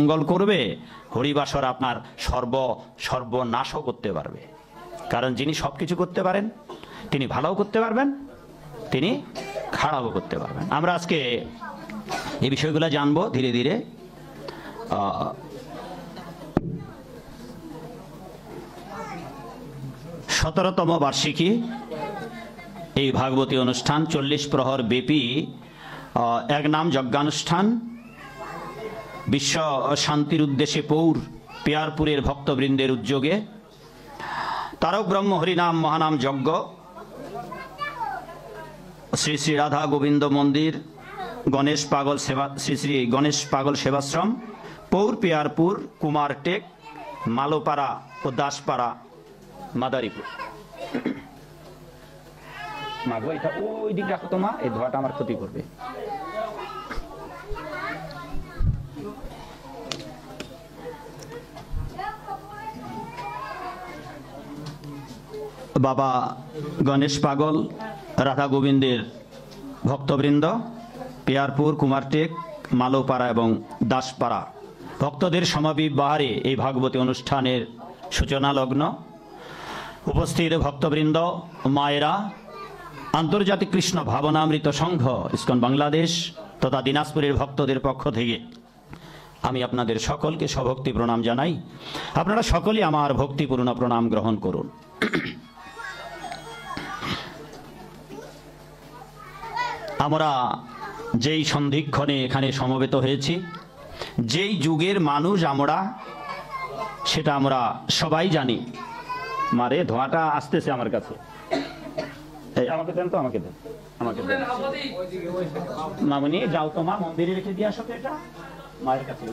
মঙ্গল করবে, হরিবাসর আপনার সর্ব, সর্বনাশও করতে পারবে। কারণ যিনি সব কিছু করতে পারেন, তিনি ভালোও করতে পারবেন, তিনি খারাপও করতে পারবেন। আমরা আজকে এই বিষয়গুলো জানব ধীরে ধীরে। সতেরোতম বার্ষিকী, এই ভাগবতী অনুষ্ঠান, চল্লিশ প্রহর ব্যাপী এক নাম যজ্ঞানুষ্ঠান বিশ্ব শান্তির উদ্দেশ্যে পৌর পেয়ারপুরের ভক্তবৃন্দের উদ্যোগে। তারক ব্রহ্ম হরিনাম মহানাম যজ্ঞ। শ্রী শ্রী রাধা গোবিন্দ মন্দির, গণেশ পাগল সেবা, শ্রী শ্রী গণেশ পাগল সেবাশ্রম, পৌর পেয়ারপুর কুমারটেক মালোপাড়া ও দাসপাড়া, মাদারীপুর। মা গো এটা ওই দিক রাখো তো মা, এই ধোয়াটা আমার ক্ষতি করবে। বাবা গণেশ পাগল, রাধা গোবিন্দের ভক্তবৃন্দ, পেয়ারপুর, কুমারটেক, মালোপাড়া এবং দাসপাড়া। ভক্তদের সমাবিবাহারে এই ভাগবতী অনুষ্ঠানের সূচনা লগ্ন উপস্থিত ভক্তবৃন্দ, মায়েরা, আন্তর্জাতিক কৃষ্ণ ভাবনামৃত সংঘ, ইস্কন বাংলাদেশ তথা দিনাজপুরের ভক্তদের পক্ষ থেকে। আমি আপনাদের সকলকে সভক্তি প্রণাম জানাই। আপনারা সকলেই আমার ভক্তিপূর্ণ প্রণাম গ্রহণ করুন। আমরা যেই সন্ধিক্ষণে এখানে সমবেত হয়েছি, যেই যুগের মানুষ আমরা, সেটা আমরা সবাই জানি। মারে ধোঁয়াটা আসতেছে আমার কাছে। আমাকে দেন তো, আমাকে দেন আমাকে দেন। মামনি, যাও তো মা মন্দিরে রেখে দিয়ে আসো এটা। মায়ের কাছে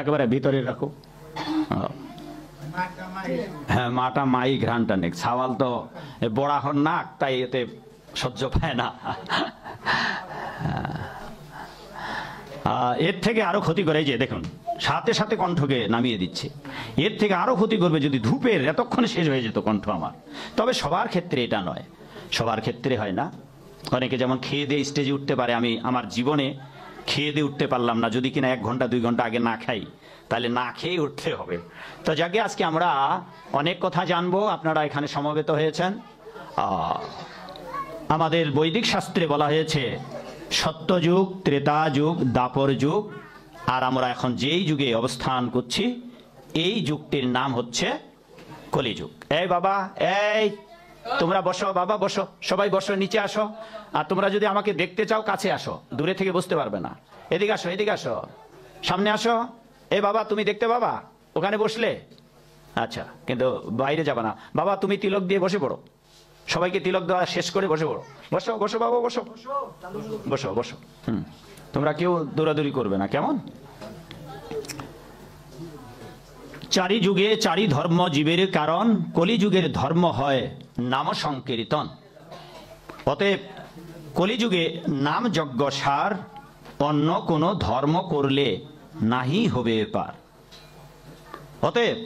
একেবারে ভিতরে রাখো। হ্যাঁ। মাটা মাই ঘ্রাণটা নেক। ছাওয়াল তো এ বড়া হন নাক, তাই এতে সহ্য পায় না। এর থেকে আরও ক্ষতি করে যে, দেখুন, সাথে সাথে কণ্ঠকে নামিয়ে দিচ্ছে। এর থেকে আরও ক্ষতি করবে যদি ধূপের এতক্ষণে শেষ হয়ে যেত কণ্ঠ আমার। তবে সবার ক্ষেত্রে এটা নয়। সবার ক্ষেত্রে হয় না। অনেকে যেমন খেয়ে দিয়ে স্টেজে উঠতে পারে, আমি আমার জীবনে খেয়ে দিয়ে উঠতে পারলাম না। যদি কিনা এক ঘণ্টা, দুই ঘণ্টা আগে না খাই, তাহলে না খেয়ে উঠতে হবে। তো যাকে আজকে আমরা অনেক কথা জানব, আপনারা এখানে সমবেত হয়েছেন। আমাদের বৈদিক শাস্ত্রে বলা হয়েছে সত্যযুগ ত্রেতা যুগ, দাপর যুগ, আর আমরা এখন যেই যুগে অবস্থান করছি, এই যুগটির নাম হচ্ছে কলিযুগ। এই বাবা, এই তোমরা বসো, বাবা, বসো। সবাই বসো, নিচে আসো। আর তোমরা যদি আমাকে দেখতে চাও, কাছে আসো। দূরে থেকে বুঝতে পারবে না। এদিকে আসো এদিকে আসো। সামনে আসো। এ বাবা, তুমি দেখতে বাবা ওখানে বসলে? আচ্ছা কিন্তু বাইরে যাবে না। বাবা, তুমি তিলক দিয়ে বসে পড়ো। সবাইকে তিলক দেওয়া শেষ করে বসে পড়ো। বসো বসো বাবা, বসো। বসো বসো। হুম। তোমরা কেউ দৌড়াদৌড়ি করবে না। কেমন? চারি যুগে চারি ধর্ম জীবের কারণ, কলিযুগের ধর্ম হয় নাম সংকীর্তন অতএব কলিযুগে নাম যজ্ঞ সার, অন্য কোনো ধর্ম করলে নাহি হবে পার। অতএব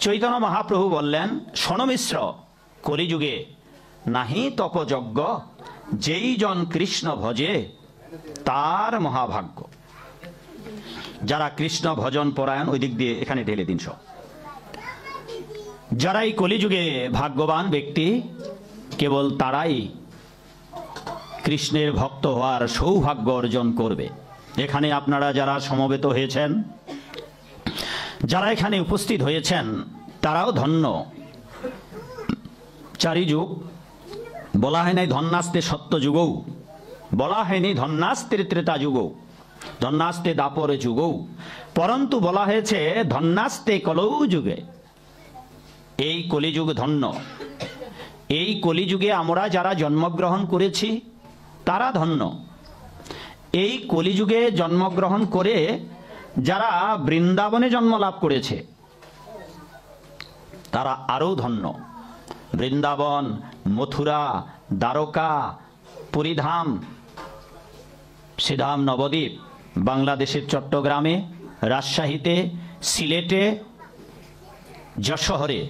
চৈতন্য মহাপ্রভু বললেন সনমিশ্র কলিযুগে নাহি তপযজ্ঞ, যেই জন কৃষ্ণ ভজে, তার মহাভাগ্য। যারা কৃষ্ণ ভজন পরায়ণ, ওই দিক দিয়ে এখানে ঢেলে দিন সব। যারা এই কলিযুগে ভাগ্যবান ব্যক্তি, কেবল তারাই কৃষ্ণের ভক্ত হওয়ার সৌভাগ্য অর্জন করবে। এখানে আপনারা যারা সমবেত হয়েছেন, যারা এখানে উপস্থিত হয়েছেন, তারাও ধন্য। চারি যুগ বলা হয় নাই ধন্যাস্তে সত্য যুগৌ বলা হয়নি ধন্যাস্তের ত্রেতা যুগৌ ধন্যাস্তে দাপরে যুগৌ। পরন্তু বলা হয়েছে, ধন্যাস্তে কলৌ যুগে। এই কলিযুগ ধন্য। এই কলিযুগে আমরা যারা জন্মগ্রহণ করেছি, তারা ধন্য। এই কলিযুগে জন্মগ্রহণ করে যারা বৃন্দাবনে জন্ম লাভ করেছে, তারা আরও ধন্য। বৃন্দাবন, মথুরা, দ্বারকা, পুরীধাম, শ্রীধাম নবদ্বীপ বাংলাদেশের চট্টগ্রামে, রাজশাহীতে, সিলেটে, যশোহরে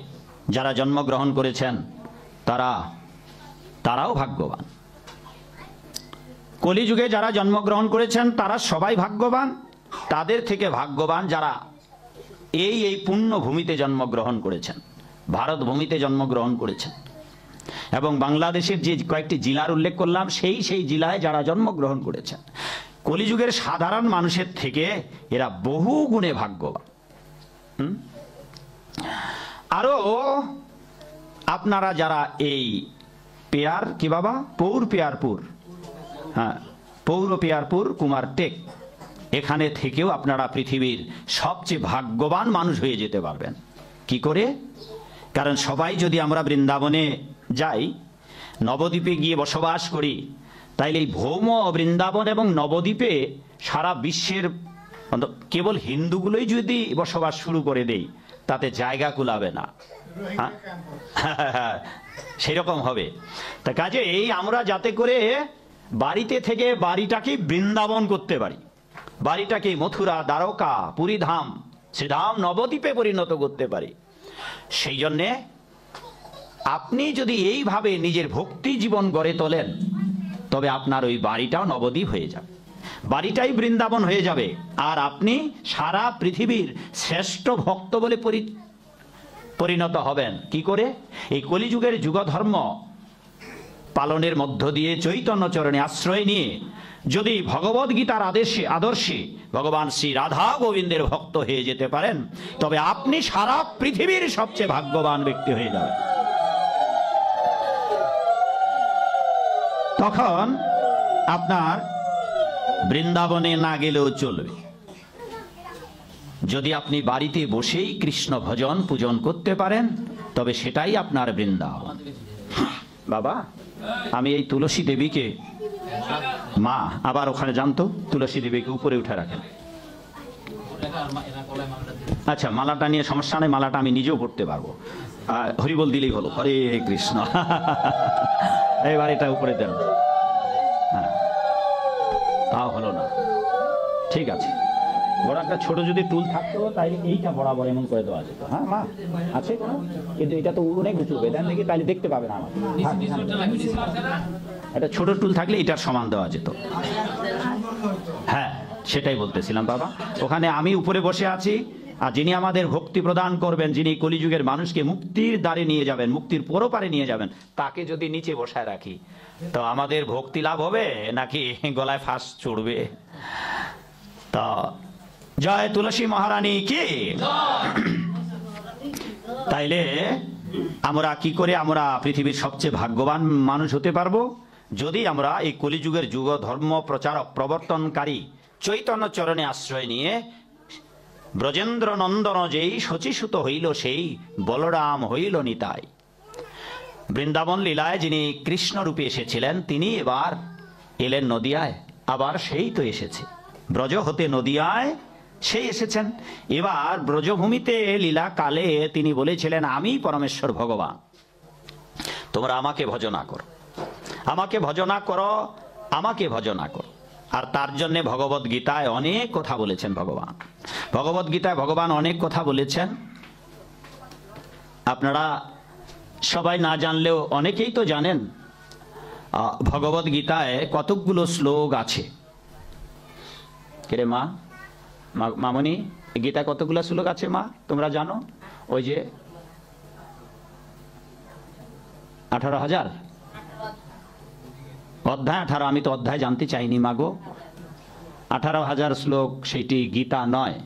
যারা জন্মগ্রহণ করেছেন, তারা, তারাও ভাগ্যবান। কলিযুগে যারা জন্মগ্রহণ করেছেন, তারা সবাই ভাগ্যবান। তাদের থেকে ভাগ্যবান যারা এই এই পুণ্য ভূমিতে জন্মগ্রহণ করেছেন ভারত ভূমিতে জন্মগ্রহণ করেছেন। এবং বাংলাদেশের যে কয়েকটি জেলার উল্লেখ করলাম, সেই সেই জেলায় যারা জন্মগ্রহণ করেছেন। কলিযুগের সাধারণ মানুষের থেকে এরা বহু গুণে ভাগ্যবান? আরও আপনারা যারা এই পেয়ার, কি বাবা? পৌর পেয়ারপুর। হ্যাঁ পৌর পেয়ারপুর, কুমার টেক। এখানে থেকেও আপনারা পৃথিবীর সবচেয়ে ভাগ্যবান মানুষ হয়ে যেতে পারবেন। কি করে? কারণ সবাই যদি আমরা বৃন্দাবনে যাই, নবদ্বীপে গিয়ে বসবাস করি তাইলে এই ভৌম বৃন্দাবন এবং নবদ্বীপে সারা বিশ্বের কেবল হিন্দুগুলোই যদি বসবাস শুরু করে দেই, তাতে জায়গা কুলাবে না। হ্যাঁ? সেরকম হবে। তা কাজে এই আমরা যাতে করে বাড়িতে থেকে বাড়িটাকে বৃন্দাবন করতে পারি। বাড়িটাকে মথুরা, দ্বারকা, পুরীধাম, শ্রীধাম, নবদ্বীপে পরিণত করতে পারি। সেই জন্যে আপনি যদি এইভাবে নিজের ভক্তি জীবন গড়ে তোলেন তবে আপনার ওই বাড়িটাও নবদ্বীপ হয়ে যাবে। বাড়িটাই বৃন্দাবন হয়ে যাবে। আর আপনি সারা পৃথিবীর শ্রেষ্ঠ ভক্ত বলে পরিণত হবেন। কি করে? এই কলিযুগের যুগধর্ম পালনের মধ্য দিয়ে চৈতন্য চরণে আশ্রয় নিয়ে যদি ভগবদ গীতার আদেশে, আদর্শে ভগবান শ্রী রাধা গোবিন্দের ভক্ত হয়ে যেতে পারেন, তবে আপনি সারা পৃথিবীর সবচেয়ে ভাগ্যবান ব্যক্তি হয়ে যাবেন। তখন আপনার বৃন্দাবনে না গেলেও চলবে। যদি আপনি বাড়িতে বসেই কৃষ্ণ ভজন পূজন করতে পারেন, তবে সেটাই আপনার বৃন্দাবন। বাবা, আমি এই তুলসী দেবীকে, মা, আবার ওখানে জানতো তুলসী দেবীকে উপরে উঠে রাখেন। আচ্ছা মালাটা নিয়ে সমস্যা নেই, মালাটা আমি নিজেও পড়তে পারব। হরিবল দিলেই হলো। হরে কৃষ্ণ। এবার এটা উপরে দেন। হ্যাঁ। তাও হলো না। ঠিক আছে। বড় একটা ছোট যদি টুল থাকতো তাহলে এইটা বরাবর এমন করে দেওয়া যেত। হ্যাঁ মা? আছে কোনো? কিন্তু এটা তো অনেক উঁচু হবে দেন দেখি তাহলে দেখতে পাবে না আমার থাক, থাক। একটা ছোট টুল থাকলে এটার সমান দেওয়া যেত। হ্যাঁ সেটাই বলতেছিলাম বাবা। ওখানে আমি উপরে বসে আছি। আর যিনি আমাদের ভক্তি প্রদান করবেন, যিনি কলিযুগের মানুষকে মুক্তির দ্বারে নিয়ে যাবেন, মুক্তির পরপারে নিয়ে যাবেন, তাকে যদি নিচে বসায় রাখি, তো আমাদের ভক্তি লাভ হবে নাকি গলায় ফাঁস চড়বে তা জয় তুলসী মহারানী কি? তাইলে আমরা কি করে আমরা পৃথিবীর সবচেয়ে ভাগ্যবান মানুষ হতে পারব? যদি আমরা এই কলিযুগের যুগ ধর্ম প্রচারক প্রবর্তনকারী চৈতন্য চরণে আশ্রয় নিয়ে ব্রজেন্দ্র নন্দন যেই শচীসুত হইল সেই, বলরাম হইল নিতাই। বৃন্দাবন লীলায় যিনি কৃষ্ণরূপে এসেছিলেন, তিনি এবার এলেন নদিয়ায়, আবার সেই তো এসেছে। ব্রজ হতে নদিয়ায় সেই এসেছেন। এবার ব্রজভূমিতে লীলা কালে তিনি বলেছিলেন, আমি পরমেশ্বর ভগবান। তোমরা আমাকে ভজনা করো। আমাকে ভজনা করো, আমাকে ভজনা করো। আর তার জন্য ভগবত গীতায় অনেক কথা বলেছেন ভগবান। ভগবত গীতায় ভগবান অনেক কথা বলেছেন। আপনারা সবাই না জানলেও অনেকেই তো জানেন ভগবত গীতায় কতকগুলো শ্লোক আছে। কিরে মা- মামনি গীতা কতগুলো শ্লোক আছে মা? তোমরা জানো? ওই যে আঠারো হাজার। অধ্যায় আঠারো, আমি তো অধ্যায় জানতে চাইনি, মাগো। আঠারো হাজার শ্লোক, সেটি গীতা নয়।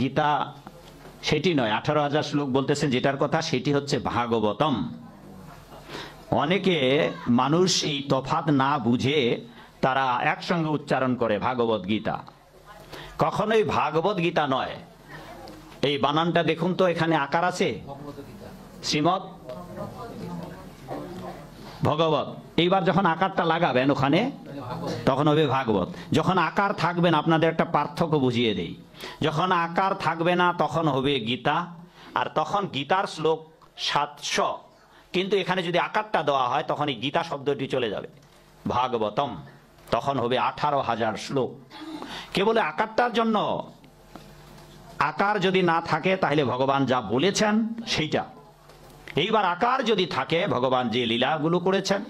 গীতা সেটি নয়, আঠারো হাজার শ্লোক বলতেছেন, যেটার কথা সেটি হচ্ছে ভাগবতম। অনেকে মানুষ এই তফাত না বুঝে তারা একসঙ্গে উচ্চারণ করে ভাগবত গীতা। কখনোই ভাগবত গীতা নয়। এই বানানটা দেখুন তো, এখানে আকার আছে। শ্রীমৎ ভগবত, এইবার যখন আকারটা লাগাবেন ওখানে, তখন হবে ভাগবত। যখন আকার থাকবেন আপনাদের একটা পার্থক্য বুঝিয়ে দেই। যখন আকার থাকবে না, তখন হবে গীতা, আর তখন গীতার শ্লোক সাতশো। কিন্তু এখানে যদি আকারটা দেওয়া হয়, তখন এই গীতা শব্দটি চলে যাবে। ভাগবতম, তখন হবে আঠারো হাজার শ্লোক। কেবল আকারটার জন্য, আকার যদি না থাকে, তাহলে ভগবান যা বলেছেন, সেইটা। এইবার আকার যদি থাকে, ভগবান যে লীলাগুলো করেছেন,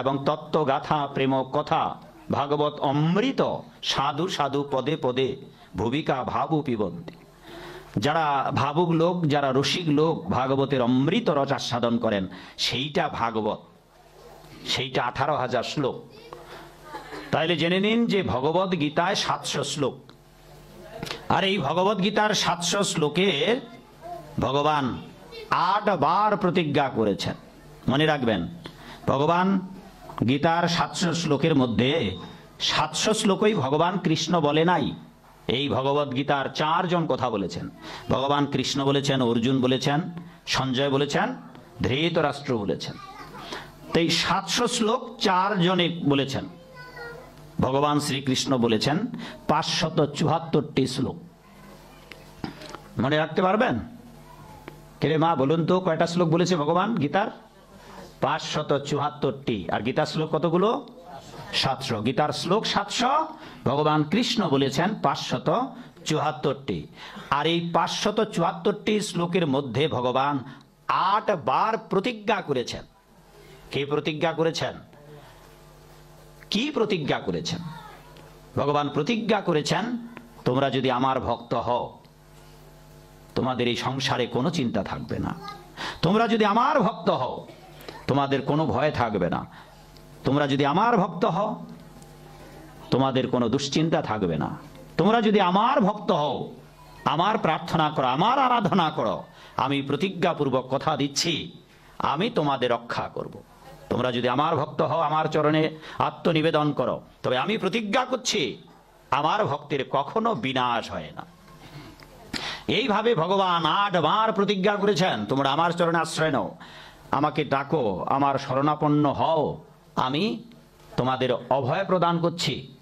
এবং তত্ত্বগাথা প্রেম, কথা, ভাগবত, অমৃত, সাধু সাধু, পদে পদে ভূমিকা ভাবু, পিবন্তি। যারা ভাবুক লোক, যারা রসিক লোক, ভাগবতের অমৃত রস সাধন করেন, সেইটা ভাগবত, সেইটা আঠারো হাজার শ্লোক। তাইলে জেনে নিন যে ভগবত গীতায় সাতশো শ্লোক। আর এই ভগবত গীতার সাতশো শ্লোকের ভগবান আট বার প্রতিজ্ঞা করেছেন। মনে রাখবেন, ভগবান গীতার সাতশো শ্লোকের মধ্যে সাতশো শ্লোকই ভগবান কৃষ্ণ বলে নাই। এই ভগবত গীতার চারজন কথা বলেছেন। ভগবান কৃষ্ণ বলেছেন, অর্জুন বলেছেন, সঞ্জয় বলেছেন ধৃত রাষ্ট্র বলেছেন তাই সাতশো শ্লোক চারজনে বলেছেন। ভগবান শ্রীকৃষ্ণ বলেছেন, পাঁচশত চুহাত্তরটি শ্লোক। মনে রাখতে পারবেন? কে মা, বলুন তো, কয়টা শ্লোক বলেছে ভগবান গীতার? পাঁচশত চুহাত্তরটি আর গীতার শ্লোক কতগুলো? সাতশো। গীতার শ্লোক সাতশো, ভগবান কৃষ্ণ বলেছেন পাঁচশত চুহাত্তরটি আর এই পাঁচশত চুয়াত্তরটি শ্লোকের মধ্যে ভগবান আট বার প্রতিজ্ঞা করেছেন। কে প্রতিজ্ঞা করেছেন? কি প্রতিজ্ঞা করেছেন? ভগবান প্রতিজ্ঞা করেছেন, তোমরা যদি আমার ভক্ত হও। তোমাদের এই সংসারে কোনো চিন্তা থাকবে না। তোমরা যদি আমার ভক্ত হও, তোমাদের কোনো ভয় থাকবে না। তোমরা যদি আমার ভক্ত হও, তোমাদের কোনো দুশ্চিন্তা থাকবে না। তোমরা যদি আমার ভক্ত হও, আমার প্রার্থনা করো, আমার আরাধনা করো, আমি প্রতিজ্ঞাপূর্বক কথা দিচ্ছি, আমি তোমাদের রক্ষা করব। তোমরা যদি আমার ভক্ত হও, আমার চরণে আত্মনিবেদন করো, তবে আমি প্রতিজ্ঞা করছি, আমার ভক্তের কখনো বিনাশ হয় না। এইভাবে ভগবান আটবার প্রতিজ্ঞা করেছেন, তোমরা আমার চরণে আশ্রয় নাও। আমাকে ডাকো, আমার শরণাপন্ন হও। আমি তোমাদের অভয় প্রদান করছি।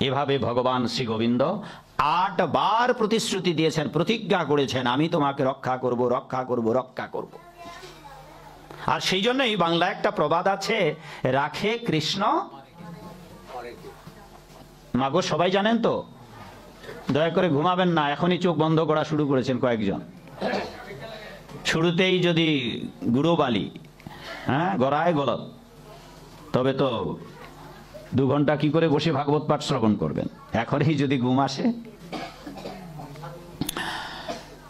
এভাবে ভগবান শ্রী গোবিন্দ আটবার প্রতিশ্রুতি দিয়েছেন, প্রতিজ্ঞা করেছেন, আমি তোমাকে রক্ষা করব রক্ষা করব রক্ষা করব। আর সেই জন্যই বাংলা একটা প্রবাদ আছে, রাখে কৃষ্ণ। মাগো, সবাই জানেন তো? দয়া করে ঘুমাবেন না, এখনই চোখ বন্ধ করা শুরু করেছেন কয়েকজন। শুরুতেই যদি গুঁড়ো বালি হ্যাঁ গড়ায় গলত, তবে তো দু ঘণ্টা কি করে বসে ভাগবত পাঠ শ্রবণ করবেন? এখনই যদি ঘুম আসে।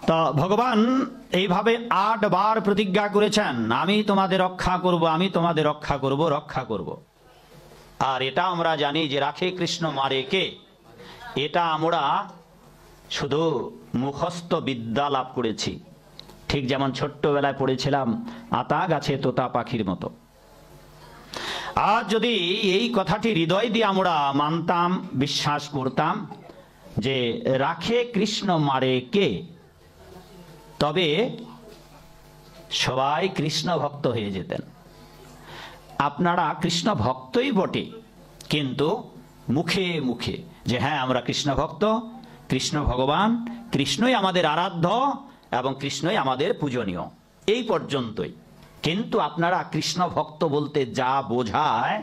তা ভগবান এইভাবে আট বার প্রতিজ্ঞা করেছেন, আমি তোমাদের রক্ষা করব, আমি তোমাদের রক্ষা করব রক্ষা করব। আর এটা আমরা জানি যে রাখে কৃষ্ণ মারে কে? এটা আমরা শুধু মুখস্থ বিদ্যা লাভ করেছি। ঠিক যেমন ছোট্টবেলায় পড়েছিলাম, আতা গাছে তোতা পাখির মতো। আর যদি এই কথাটি হৃদয় দিয়ে আমরা মানতাম, বিশ্বাস করতাম যে রাখে কৃষ্ণ মারে কে, তবে সবাই কৃষ্ণ ভক্ত হয়ে যেতেন। আপনারা কৃষ্ণ ভক্তই বটে, কিন্তু মুখে মুখে যে হ্যাঁ আমরা কৃষ্ণ ভক্ত, কৃষ্ণ ভগবান, কৃষ্ণই আমাদের আরাধ্য এবং কৃষ্ণই আমাদের পূজনীয়। এই পর্যন্তই। কিন্তু আপনারা কৃষ্ণ ভক্ত বলতে যা বোঝায়,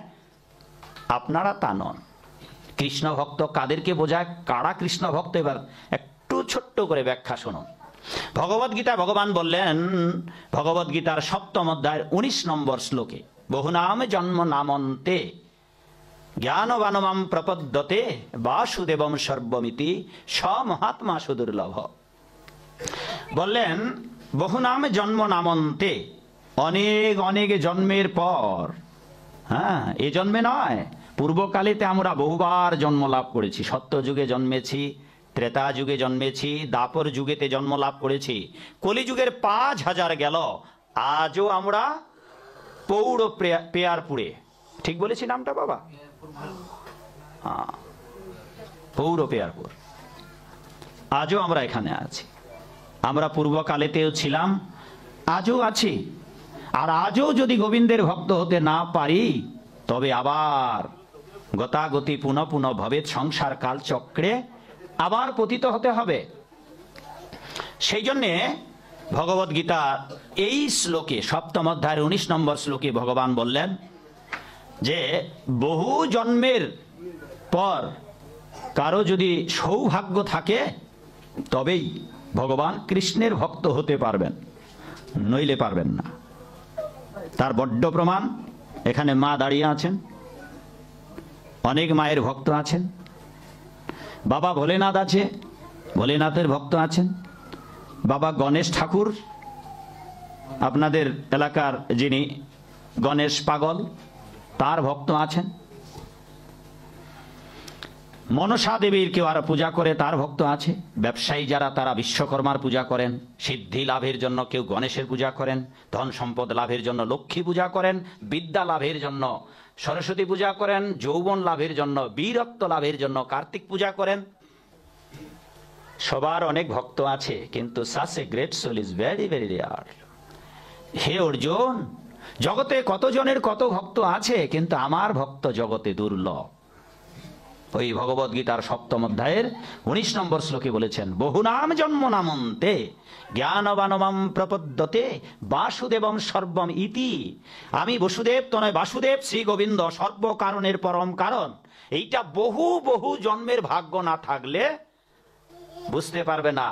আপনারা তা নন। কৃষ্ণ ভক্ত কাদেরকে বোঝায়? কারা কৃষ্ণ ভক্ত? এবার একটু ছোট্ট করে ব্যাখ্যা শুনুন। ভগবত গীতা ভগবান বললেন ভগবত গীতার সপ্তম অধ্যায়ের উনিশ নম্বর শ্লোকে বহুনাম জন্ম নামন্তে জ্ঞানবানমাম প্রপদ্যতে, বাসুদেবম সর্বমিতি মহাত্মা সুদুর্লভ। বললেন, বহুনামে জন্ম নামন্তে অনেক অনেক জন্মের পর হ্যাঁ এ জন্মে নয়, পূর্বকালেতে আমরা বহুবার জন্ম লাভ করেছি, সত্য যুগে জন্মেছি, ত্রেতা যুগে জন্মেছি দাপর যুগেতে জন্ম লাভ করেছি, কলিযুগের পাঁচ হাজার গেল, আজও আমরা পৌর পেয়ারপুরে। ঠিক বলেছি নামটা বাবা? পৌর পেয়ারপুর। আজও আমরা এখানে আছি। আমরা পূর্বকালেতেও ছিলাম, আজও আছি। আর আজও যদি গোবিন্দের ভক্ত হতে না পারি, তবে আবার গতাগতি পুনঃ পুনঃ ভবেদ সংসার কাল চক্রে আবার পতিত হতে হবে। সেই জন্যে ভগবত গীতা এই শ্লোকে, সপ্তম অধ্যায়ের উনিশ নম্বর শ্লোকে ভগবান বললেন যে বহু জন্মের পর কারও যদি সৌভাগ্য থাকে, তবেই ভগবান কৃষ্ণের ভক্ত হতে পারবেন, নইলে পারবেন না। তার বড্ড প্রমাণ, এখানে মা দাঁড়িয়ে আছেন, অনেক মায়ের ভক্ত আছেন, বাবা ভোলেনাথ আছে, ভোলেনাথের ভক্ত আছেন, বাবা গণেশ ঠাকুর, আপনাদের এলাকার যিনি গণেশ পাগল তার ভক্ত আছেন। মনসা দেবীর কেউ আর পূজা করে তার ভক্ত আছে। ব্যবসায়ী যারা, তারা বিশ্বকর্মার পূজা করেন, সিদ্ধি লাভের জন্য কেউ গণেশের পূজা করেন, ধন সম্পদ লাভের জন্য লক্ষ্মী পূজা করেন, বিদ্যা লাভের জন্য সরস্বতী পূজা করেন, যৌবন লাভের জন্য বীরত্ব লাভের জন্য কার্তিক পূজা করেন। সবার অনেক ভক্ত আছে, কিন্তু such a great soul is very very rare. হে অর্জুন জগতে কতজনের কত ভক্ত আছে, কিন্তু আমার ভক্ত জগতে দুর্লভ। ওই ভগবদ গীতার সপ্তম অধ্যায়ের উনিশ নম্বর শ্লোকে বলেছেন, বহু নাম জন্ম নামন্তে জ্ঞানবানমাম প্রপদ্যতে, বাসুদেবম সর্বম ইতি। আমি বসুদেব তনয় বাসুদেব শ্রী গোবিন্দ সর্ব কারণের পরম কারণ। এইটা বহু বহু জন্মের ভাগ্য না থাকলে বুঝতে পারবে না।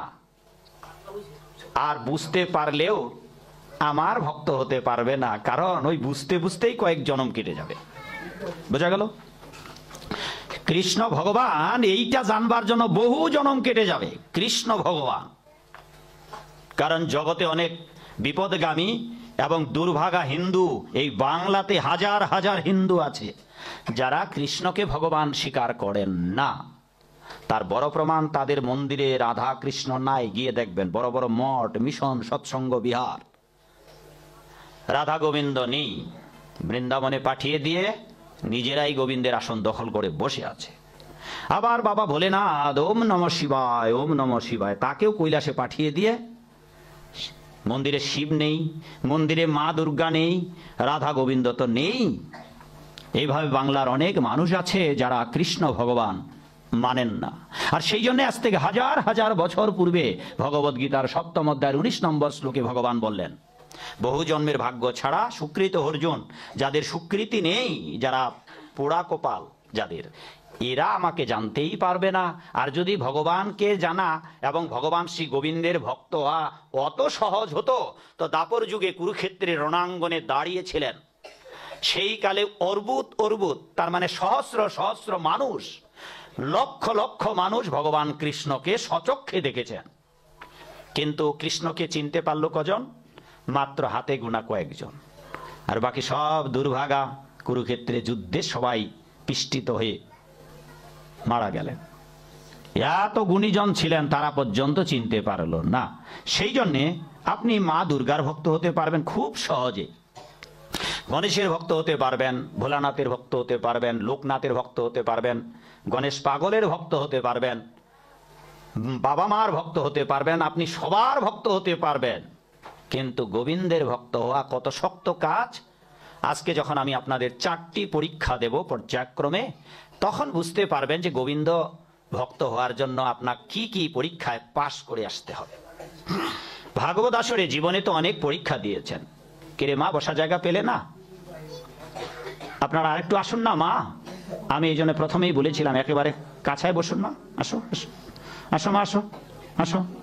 আর বুঝতে পারলেও আমার ভক্ত হতে পারবে না, কারণ ওই বুঝতে বুঝতেই কয়েক জনম কেটে যাবে। বোঝা গেল? কৃষ্ণ ভগবান, এইটা জানবার জন্য বহু জনম কেটে যাবে, কৃষ্ণ ভগবান। কারণ জগতে অনেক বিপদগামী এবং দুর্ভাগা হিন্দু, এই বাংলাতে হাজার হাজার হিন্দু আছে, যারা কৃষ্ণকে ভগবান স্বীকার করেন না। তার বড় প্রমাণ তাদের মন্দিরে রাধা কৃষ্ণ নাই, গিয়ে দেখবেন বড় বড় মঠ, মিশন, সৎসঙ্গ, বিহার। রাধা গোবিন্দ নেই। বৃন্দাবনে পাঠিয়ে দিয়ে নিজেরাই গোবিন্দের আসন দখল করে বসে আছে। আবার বাবা ভোলেনাথ, ওম নম শিবায়, ওম নম শিবায়, তাকেও কৈলাসে পাঠিয়ে দিয়ে মন্দিরে শিব নেই, মন্দিরে মা দুর্গা নেই রাধা গোবিন্দ তো নেই। এইভাবে বাংলার অনেক মানুষ আছে যারা কৃষ্ণ ভগবান মানেন না। আর সেই জন্য আজ থেকে হাজার হাজার বছর পূর্বে ভগবদ গীতার সপ্তম অধ্যায়ের উনিশ নম্বর শ্লোকে ভগবান বললেন বহু জন্মের ভাগ্য ছাড়া সুকৃত অর্জুন, যাদের সুকৃতি নেই, যারা পোড়া কপাল যাদের। এরা আমাকে জানতেই পারবে না, আর যদি ভগবানকে জানা এবং ভগবান শ্রী গোবিন্দের ভক্ত হওয়া অত সহজ হতো, তো দাপর যুগে কুরুক্ষেত্রের রণাঙ্গনে দাঁড়িয়েছিলেন। সেই কালে অর্বুত অর্বুত তার মানে সহস্র সহস্র মানুষ, লক্ষ লক্ষ মানুষ ভগবান কৃষ্ণকে সচক্ষে দেখেছেন। কিন্তু কৃষ্ণকে চিনতে পারল কজন? মাত্র হাতে গোনা কয়েকজন। আর বাকি সব দুর্ভাগা কুরুক্ষেত্রে যুদ্ধে সবাই পিষ্টিত হয়ে মারা গেলেন। এত গুণীজন ছিলেন, তারা পর্যন্ত চিনতে পারল না। সেই জন্যে আপনি মা দুর্গার ভক্ত হতে পারবেন খুব সহজে। গণেশের ভক্ত হতে পারবেন, ভোলানাথের ভক্ত হতে পারবেন, লোকনাথের ভক্ত হতে পারবেন, গণেশ পাগলের ভক্ত হতে পারবেন, বাবা মার ভক্ত হতে পারবেন, আপনি সবার ভক্ত হতে পারবেন। কিন্তু গোবিন্দের ভক্ত হওয়া কত শক্ত কাজ? আজকে যখন আমি আপনাদের চারটি পরীক্ষা দেব পর্যায়ক্রমে, তখন বুঝতে পারবেন যে গোবিন্দ ভক্ত হওয়ার জন্য আপনার কি কি পরীক্ষায় পাশ করে আসতে হবে। ভাগবত আসরে জীবনে তো অনেক পরীক্ষা দিয়েছেন। কিরে মা, বসা জায়গা পেলে না? আপনারা আরেকটু আসুন না, মা। আমি এই জন্য প্রথমেই বলেছিলাম, একেবারে কাছায় বসুন না আসো আসো। আসো, মা, আসো। আসো।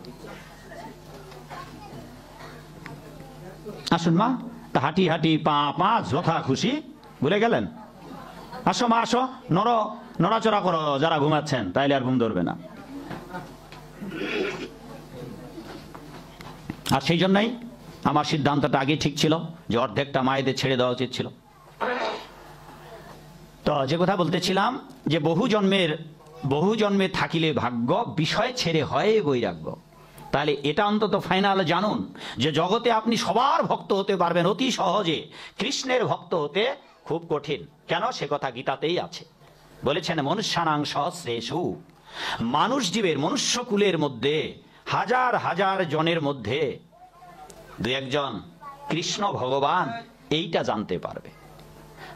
আসুন মা, তা হাঁটি হাঁটি পা পা যথা খুশি, ভুলে গেলেন? আসো মা, আসো নর নড়াচড়া করো, যারা ঘুমাচ্ছেন, তাইলে আর ঘুম ধরবে না। আর সেই জন্যই আমার সিদ্ধান্তটা আগে ঠিক ছিল, যে অর্ধেকটা মায়েদের ছেড়ে দেওয়া উচিত ছিল। তো যে কথা বলতেছিলাম, যে বহু জন্মের, বহু জন্মে থাকিলে ভাগ্য, বিষয় ছেড়ে হয় বৈরাগ্য। তাহলে এটা অন্তত ফাইনাল জানুন যে জগতে আপনি সবার ভক্ত হতে পারবেন অতি সহজে। কৃষ্ণের ভক্ত হতে খুব কঠিন। কেন? সে কথা গীতাতেই আছে। বলেছেন, মনুষ্যানাং সহস্রেশু মানুষ জীবের মনুষ্য কুলের মধ্যে, হাজার হাজার জনের মধ্যে দু একজন কৃষ্ণ ভগবান, এইটা জানতে পারবে।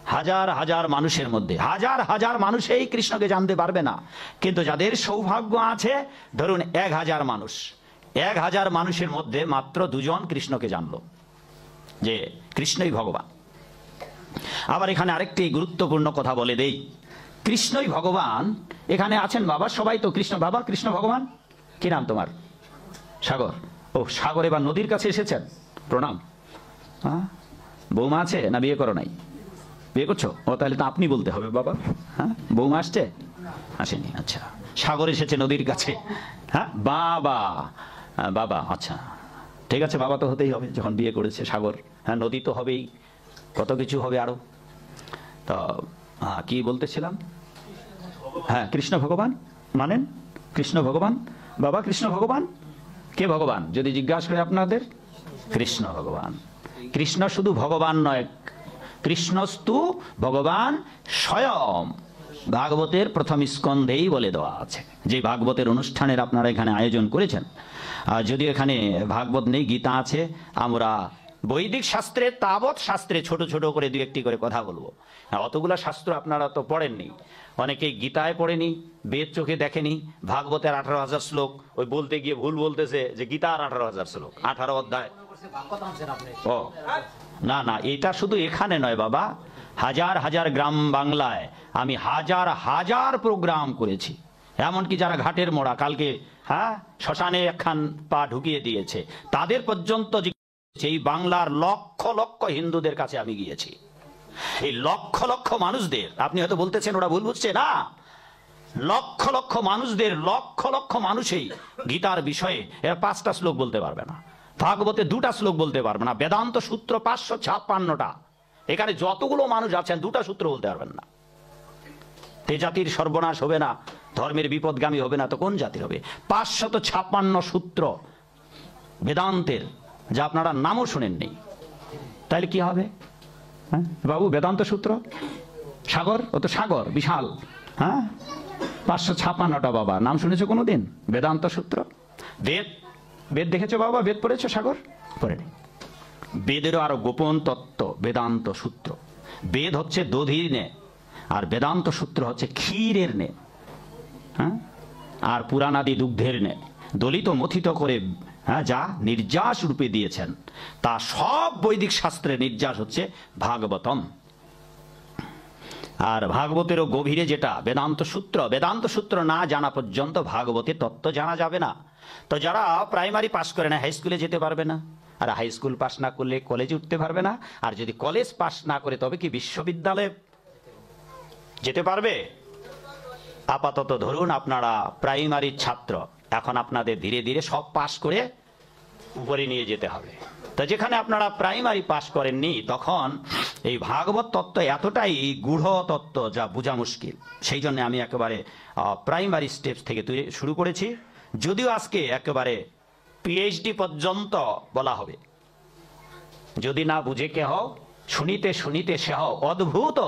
হাজার হাজার মানুষের মধ্যে, হাজার হাজার মানুষেই কৃষ্ণকে জানতে পারবে না। কিন্তু যাদের সৌভাগ্য আছে, ধরুন এক হাজার মানুষ। এক হাজার মানুষের মধ্যে মাত্র দুজন কৃষ্ণকে জানলো যে কৃষ্ণই ভগবান। আবার এখানে আরেকটি গুরুত্বপূর্ণ কথা বলে দেই। কৃষ্ণই ভগবান। এখানে আছেন বাবা, সবাই তো কৃষ্ণ। বাবা, কৃষ্ণ ভগবান? কি নাম তোমার? সাগর। ও, সাগর এবার নদীর কাছে এসেছেন। প্রণাম। হ্যাঁ বৌমা আছে না বিয়ে করো নাই? বিয়ে করছ? ও, তাহলে তো আপনি বলতে হবে বাবা। হ্যাঁ? বৌমা আসছে? আসেনি আচ্ছা। সাগর এসেছে নদীর কাছে। হ্যাঁ? বাবা! বাবা আচ্ছা। ঠিক আছে, বাবা তো হতেই হবে, যখন বিয়ে করেছে, সাগর। হ্যাঁ নদী তো হবেই, কত কিছু হবে আরও। তো কি বলতেছিলাম? হ্যাঁ কৃষ্ণ ভগবান, মানেন? কৃষ্ণ ভগবান? বাবা, কৃষ্ণ ভগবান? কে ভগবান? যদি জিজ্ঞাসা করে আপনাদের, কৃষ্ণ ভগবান। কৃষ্ণ শুধু ভগবান নয়, কৃষ্ণস্তু ভগবান স্বয়ং। ভাগবতের প্রথম স্কন্ধেই বলে দেওয়া আছে। যে ভাগবতের অনুষ্ঠানের আপনারা এখানে আয়োজন করেছেন যদিও এখানে ভাগবত নেই, গীতা আছে, আমরা বৈদিক শাস্ত্রে, তাবৎ শাস্ত্রে ছোট ছোট করে দু একটি করে কথা বলব। অতগুলা শাস্ত্র আপনারা তো পড়েননি। অনেকেই গীতায় পড়েনি, বেদ চোখে দেখেনি, ভাগবতের আঠারো হাজার শ্লোক, ওই বলতে গিয়ে ভুল বলতেছে যে গীতার আঠারো হাজার শ্লোক, আঠারো অধ্যায়। ও, না না, এটা শুধু এখানে নয় বাবা, হাজার হাজার গ্রাম বাংলায় আমি হাজার হাজার প্রোগ্রাম করেছি। এমনকি যারা ঘাটের মোড়া, কালকে হ্যাঁ শ্মশানে একখান পা ঢুকিয়ে দিয়েছে, তাদের পর্যন্ত এই বাংলার লক্ষ লক্ষ হিন্দুদের কাছে আমি গিয়েছি। এই লক্ষ লক্ষ মানুষদের, আপনি হয়তো বলতেছেন ওরা ভুল বুঝছে, না। লক্ষ লক্ষ মানুষদের, লক্ষ লক্ষ মানুষই গীতার বিষয়ে এরা পাঁচটা শ্লোক বলতে পারবে না। ভাগবতে দুটা শ্লোক বলতে পারবে না। বেদান্ত সূত্র পাঁচশো ছাপ্পান্নটা। এখানে যতগুলো মানুষ আছেন, দুটা সূত্র বলতে পারবেন না। তে জাতির সর্বনাশ হবে না। ধর্মের বিপদগামী হবে না তো কোন জাতির হবে? পাঁচশত ছাপ্পান্ন সূত্র বেদান্তের, যা আপনারা নামও শুনেননি। তাহলে কি হবে? হ্যাঁ? বাবু, বেদান্ত সূত্র? সাগর? ও তো সাগর, বিশাল। হ্যাঁ? পাঁচশো ছাপ্পান্নটা বাবা, নাম শুনেছো কোনো দিন বেদান্ত সূত্র? বেদ? বেদ দেখেছ বাবা? বেদ পড়েছো সাগর? পড়েনি। বেদেরও আরও গোপন তত্ত্ব, বেদান্ত সূত্র। বেদ হচ্ছে দধির নে, আর বেদান্ত সূত্র হচ্ছে ক্ষীরের নে। হ্যাঁ? আর পুরাণাদি দুগ্ধের নে দলিত মথিত করে হ্যাঁ যা নির্যাস রূপে দিয়েছেন, তা সব বৈদিক শাস্ত্রে নির্যাস হচ্ছে ভাগবতম। আর ভাগবতেরও গভীরে যেটা, বেদান্ত সূত্র বেদান্ত সূত্র না জানা পর্যন্ত ভাগবতের তত্ত্ব জানা যাবে না। তো যারা প্রাইমারি পাস করে না, হাই স্কুলে যেতে পারবে না। আর হাই স্কুল পাস না করলে কলেজে উঠতে পারবে না। আর যদি কলেজ পাস না করে, তবে কি বিশ্ববিদ্যালয়ে যেতে পারবে? আপাতত ধরুন আপনারা প্রাইমারির ছাত্র, এখন আপনাদের ধীরে ধীরে সব পাস করে উপরে নিয়ে যেতে হবে। তো যেখানে আপনারা প্রাইমারি পাস করেননি, তখন এই ভাগবত তত্ত্ব এতটাই গূঢ় তত্ত্ব যা বোঝা মুশকিল। সেই জন্য আমি একেবারে প্রাইমারি স্টেপস থেকে শুরু করেছি। যদিও আজকে একেবারে পিএইচডি পর্যন্ত বলা হবে। যদি না বুঝে কে হও শুনিতে শুনিতে সে হও অদ্ভুত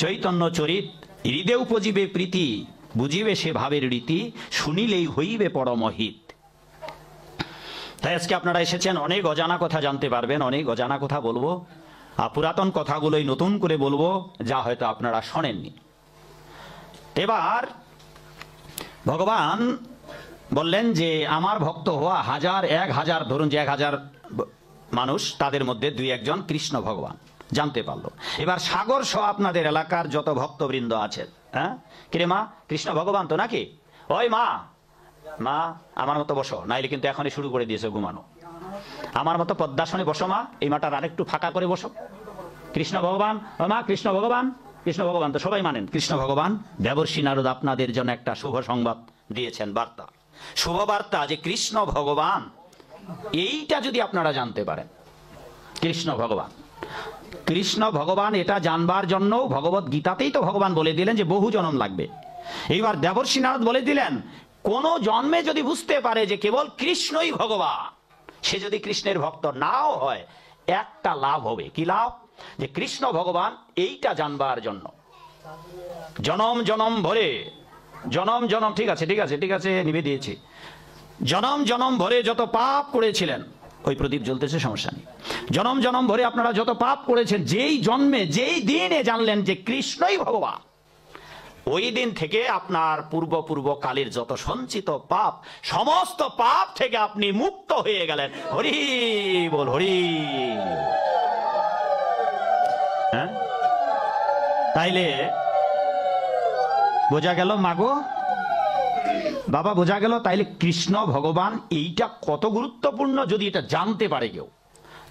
চৈতন্য চরিত হৃদে উপজীবে প্রীতি, বুঝিবে সে ভাবের রীতি, শুনিলেই হইবে পরমহিত তাই আজকে আপনারা এসেছেন, অনেক অজানা কথা জানতে পারবেন, অনেক অজানা কথা বলব। আর পুরাতন কথাগুলোই নতুন করে বলব, যা হয়তো আপনারা শোনেননি। এবার ভগবান বললেন যে, আমার ভক্ত হওয়া হাজার, এক হাজার, ধরুন যে এক হাজার মানুষ, তাদের মধ্যে দুই একজন কৃষ্ণ ভগবান। জানতে পারল। এবার সাগর সহ আপনাদের এলাকার যত ভক্তবৃন্দ আছেন হ্যাঁ? কিরে মা, কৃষ্ণ ভগবান তো নাকি? ওই মা মা, আমার মতো বসো, নাইলে কিন্তু এখনই শুরু করে দিয়েছে ঘুমানো। আমার মতো পদ্মাসনে বসো মা, এই মাটার আরেকটু ফাঁকা করে বসো। কৃষ্ণ ভগবান মা, কৃষ্ণ ভগবান কৃষ্ণ ভগবান তো সবাই মানেন। কৃষ্ণ ভগবান, দেবর্ষী নারদ আপনাদের জন্য একটা শুভ সংবাদ দিয়েছেন বার্তা। শুভ বার্তা যে কৃষ্ণ ভগবান, এইটা যদি আপনারা জানতে পারেন, কৃষ্ণ ভগবান। কৃষ্ণ ভগবান এটা জানবার জন্য ভগবত গীতাতেই তো ভগবান বলে দিলেন যে বহু জন্ম লাগবে। এইবার দেবর্ষী নারদ বলে দিলেন, কোন জন্মে যদি বুঝতে পারে যে কেবল কৃষ্ণই ভগবান, সে যদি কৃষ্ণের ভক্ত নাও হয়, একটা লাভ হবে। কি লাভ? যে কৃষ্ণ ভগবান এইটা জানবার জন্য। জনম জনম ভরে, জনম জনম, ঠিক আছে ঠিক আছে ঠিক আছে, নিবে দিয়েছি। জনম জনম ভরে যত পাপ করেছিলেন ওই প্রদীপ জ্বলতেছে, সমস্যা নেই। জনম জনম ভরে আপনারা যত পাপ করেছেন, যেই জন্মে, যেই দিনে জানলেন যে কৃষ্ণই ভগবান, ওই দিন থেকে আপনার পূর্ব পূর্ব কালের যত সঞ্চিত পাপ, সমস্ত পাপ থেকে আপনি মুক্ত হয়ে গেলেন। হরি বল, হরি। হ্যাঁ? তাইলে বোঝা গেল মাগো? বাবা বোঝা গেল, তাইলে কৃষ্ণ ভগবান এইটা কত গুরুত্বপূর্ণ যদি এটা জানতে পারে কেউ।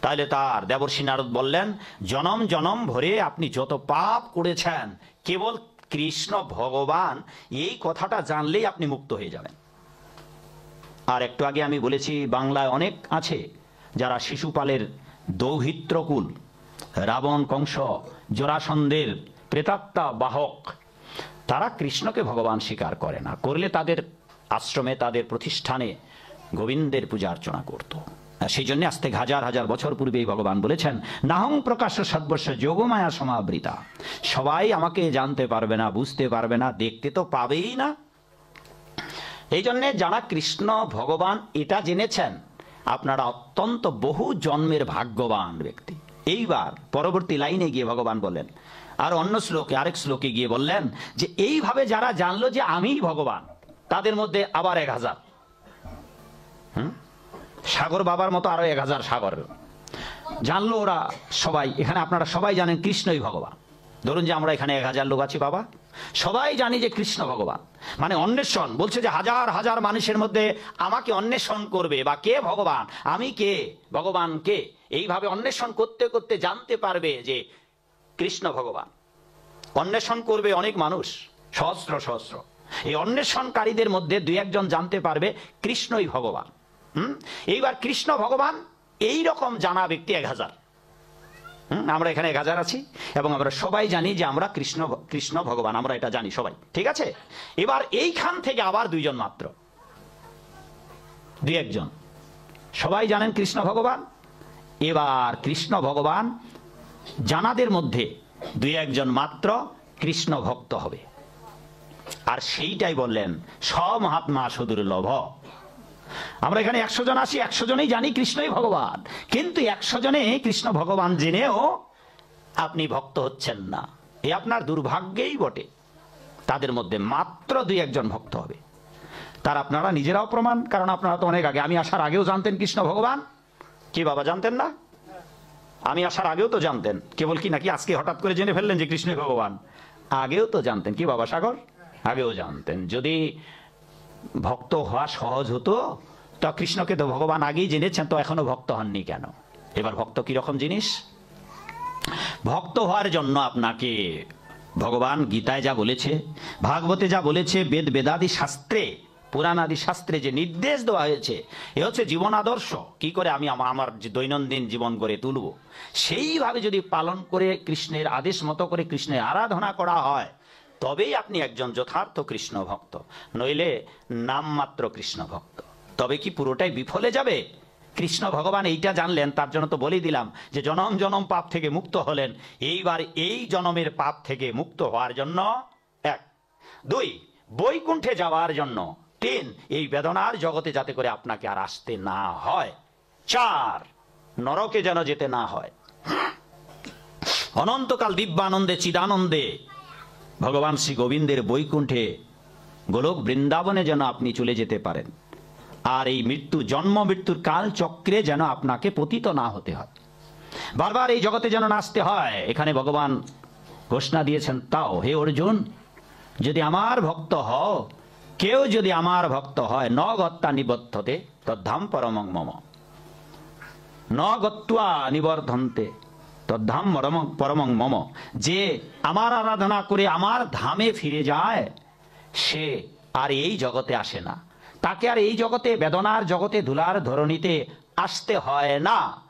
তাহলে তার দেবর্ষী নারদ বললেন, জনম জনম ভরে আপনি যত পাপ করেছেন, কেবল কৃষ্ণ ভগবান, এই কথাটা জানলেই আপনি মুক্ত হয়ে যাবেন। আর একটু আগে আমি বলেছি, বাংলায় অনেক আছে যারা শিশুপালের দৌহিত্রকুল, রাবণ কংস, জরাসন্ধের প্রেতাত্মা বাহক তারা কৃষ্ণকে ভগবান স্বীকার করে না। করলে তাদের আশ্রমে, তাদের প্রতিষ্ঠানে গোবিন্দের পূজা অর্চনা করত। সেই জন্য আজ থেকে হাজার হাজার বছর পূর্বেই ভগবান বলেছেন, নাহং প্রকাশ্য সর্বস্ব যোগমায়া সমাবৃতা। সবাই আমাকে জানতে পারবে না, বুঝতে পারবে না, দেখতে তো পাবেই না। এই জন্যে যারা কৃষ্ণ, ভগবান এটা জেনেছেন, আপনারা অত্যন্ত বহু জন্মের ভাগ্যবান ব্যক্তি। এইবার পরবর্তী লাইনে গিয়ে ভগবান বললেন আর অন্য শ্লোকে, আরেক শ্লোকে গিয়ে বললেন যে, এইভাবে যারা জানলো যে আমিই ভগবান, তাদের মধ্যে আবার এক হাজার? সাগর বাবার মতো আরও এক হাজার সাগর। জানলো ওরা সবাই, এখানে আপনারা সবাই জানেন কৃষ্ণই ভগবান। ধরুন যে আমরা এখানে এক হাজার লোক আছি, বাবা। সবাই জানি যে কৃষ্ণ ভগবান। মানে অন্বেষণ, বলছে যে হাজার হাজার মানুষের মধ্যে আমাকে অন্বেষণ করবে বা কে ভগবান, আমি কে, ভগবান কে? এইভাবে অন্বেষণ করতে করতে জানতে পারবে যে কৃষ্ণ ভগবান। অন্বেষণ করবে অনেক মানুষ, সহস্র সহস্র। এই অন্বেষণকারীদের মধ্যে দুই একজন জানতে পারবে কৃষ্ণই ভগবান। হুম? এইবার কৃষ্ণ ভগবান এই রকম জানা ব্যক্তি এক হাজার। আমরা এখানে এক হাজার আছি এবং আমরা সবাই জানি যে আমরা কৃষ্ণ কৃষ্ণ ভগবান, আমরা এটা জানি সবাই। ঠিক আছে? এবার এইখান থেকে আবার দুইজন মাত্র। দুই একজন। সবাই জানেন কৃষ্ণ ভগবান? এবার কৃষ্ণ ভগবান জানাদের মধ্যে দুই একজন মাত্র কৃষ্ণ ভক্ত হবে। আর সেইটাই বললেন মহাত্মা স্বমহাত্মা সুদুর্লভ আমরা এখানে একশো জন আছি একশো জনেই জানি কৃষ্ণই ভগবান। কিন্তু একশো জনে কৃষ্ণ ভগবান জেনেও আপনি ভক্ত হচ্ছেন না। এ আপনার দুর্ভাগ্যেই বটে। তাদের মধ্যে মাত্র দুই একজন ভক্ত হবে। তার আপনারা নিজেরাও প্রমাণ, কারণ আপনারা তো অনেক আগে। আমি আসার আগেও জানতেন কৃষ্ণ ভগবান। কি বাবা জানতেন না? আমি আসার আগেও তো জানতেন, কেবল কি নাকি আজকে হঠাৎ করে জেনে ফেললেন যে কৃষ্ণ ভগবান? আগেও তো জানতেন, কি বাবা সাগর? আগেও জানতেন, যদি ভক্ত হওয়া সহজ হতো, তো কৃষ্ণকে তো ভগবান আগেই জেনেছেন, তো এখনও ভক্ত হননি কেন? এবার ভক্ত কীরকম জিনিস? ভক্ত হওয়ার জন্য আপনাকে ভগবান গীতায় যা বলেছে, ভাগবতে যা বলেছে, বেদ বেদাদি শাস্ত্রে পুরাণ আদি শাস্ত্রে যে নির্দেশ দেওয়া হয়েছে, এ হচ্ছে জীবন আদর্শ কি করে আমি আমা- আমার দৈনন্দিন জীবন করে তুলব? সেইভাবে যদি পালন করে কৃষ্ণের আদেশ মতো করে কৃষ্ণের আরাধনা করা হয়, তবেই আপনি একজন যথার্থ কৃষ্ণ ভক্ত। নইলে নামমাত্র কৃষ্ণ ভক্ত। তবে কি পুরোটাই বিফলে যাবে? কৃষ্ণ ভগবান এইটা জানলেন, তার জন্য তো বলেই দিলাম যে জনম জনম পাপ থেকে মুক্ত হলেন। এইবার এই জনমের পাপ থেকে মুক্ত হওয়ার জন্য এক। দুই, বৈকুণ্ঠে যাওয়ার জন্য। তিন এই বেদনার জগতে যাতে করে আপনাকে আর আসতে না হয়। চার, নরকে যেন যেতে না হয়। অনন্তকাল দিব্যানন্দে, চিদানন্দে, ভগবান শ্রী গোবিন্দের বৈকুণ্ঠে, গোলক বৃন্দাবনে যেন আপনি চলে যেতে পারেন। আর এই মৃত্যু, জন্ম মৃত্যুর কাল চক্রে যেন আপনাকে পতিত না হতে হয়। বারবার এই জগতে যেন নাচতে হয়, এখানে ভগবান ঘোষণা দিয়েছেন, তাও, হে অর্জুন, যদি আমার ভক্ত হও কেউ যদি আমার ভক্ত হয় ন গত্তা নিবদ্ধতে, তদ্ধাম পরমং মম। ন গত্বা নিবর্ধন্তে, তদ্ধাম পরম পরমং মম। যে আমার আরাধনা করে আমার ধামে ফিরে যায়, সে আর এই জগতে আসে না। তাকে আর এই জগতে, বেদনার জগতে, ধুলার ধরণীতে আসতে হয় না।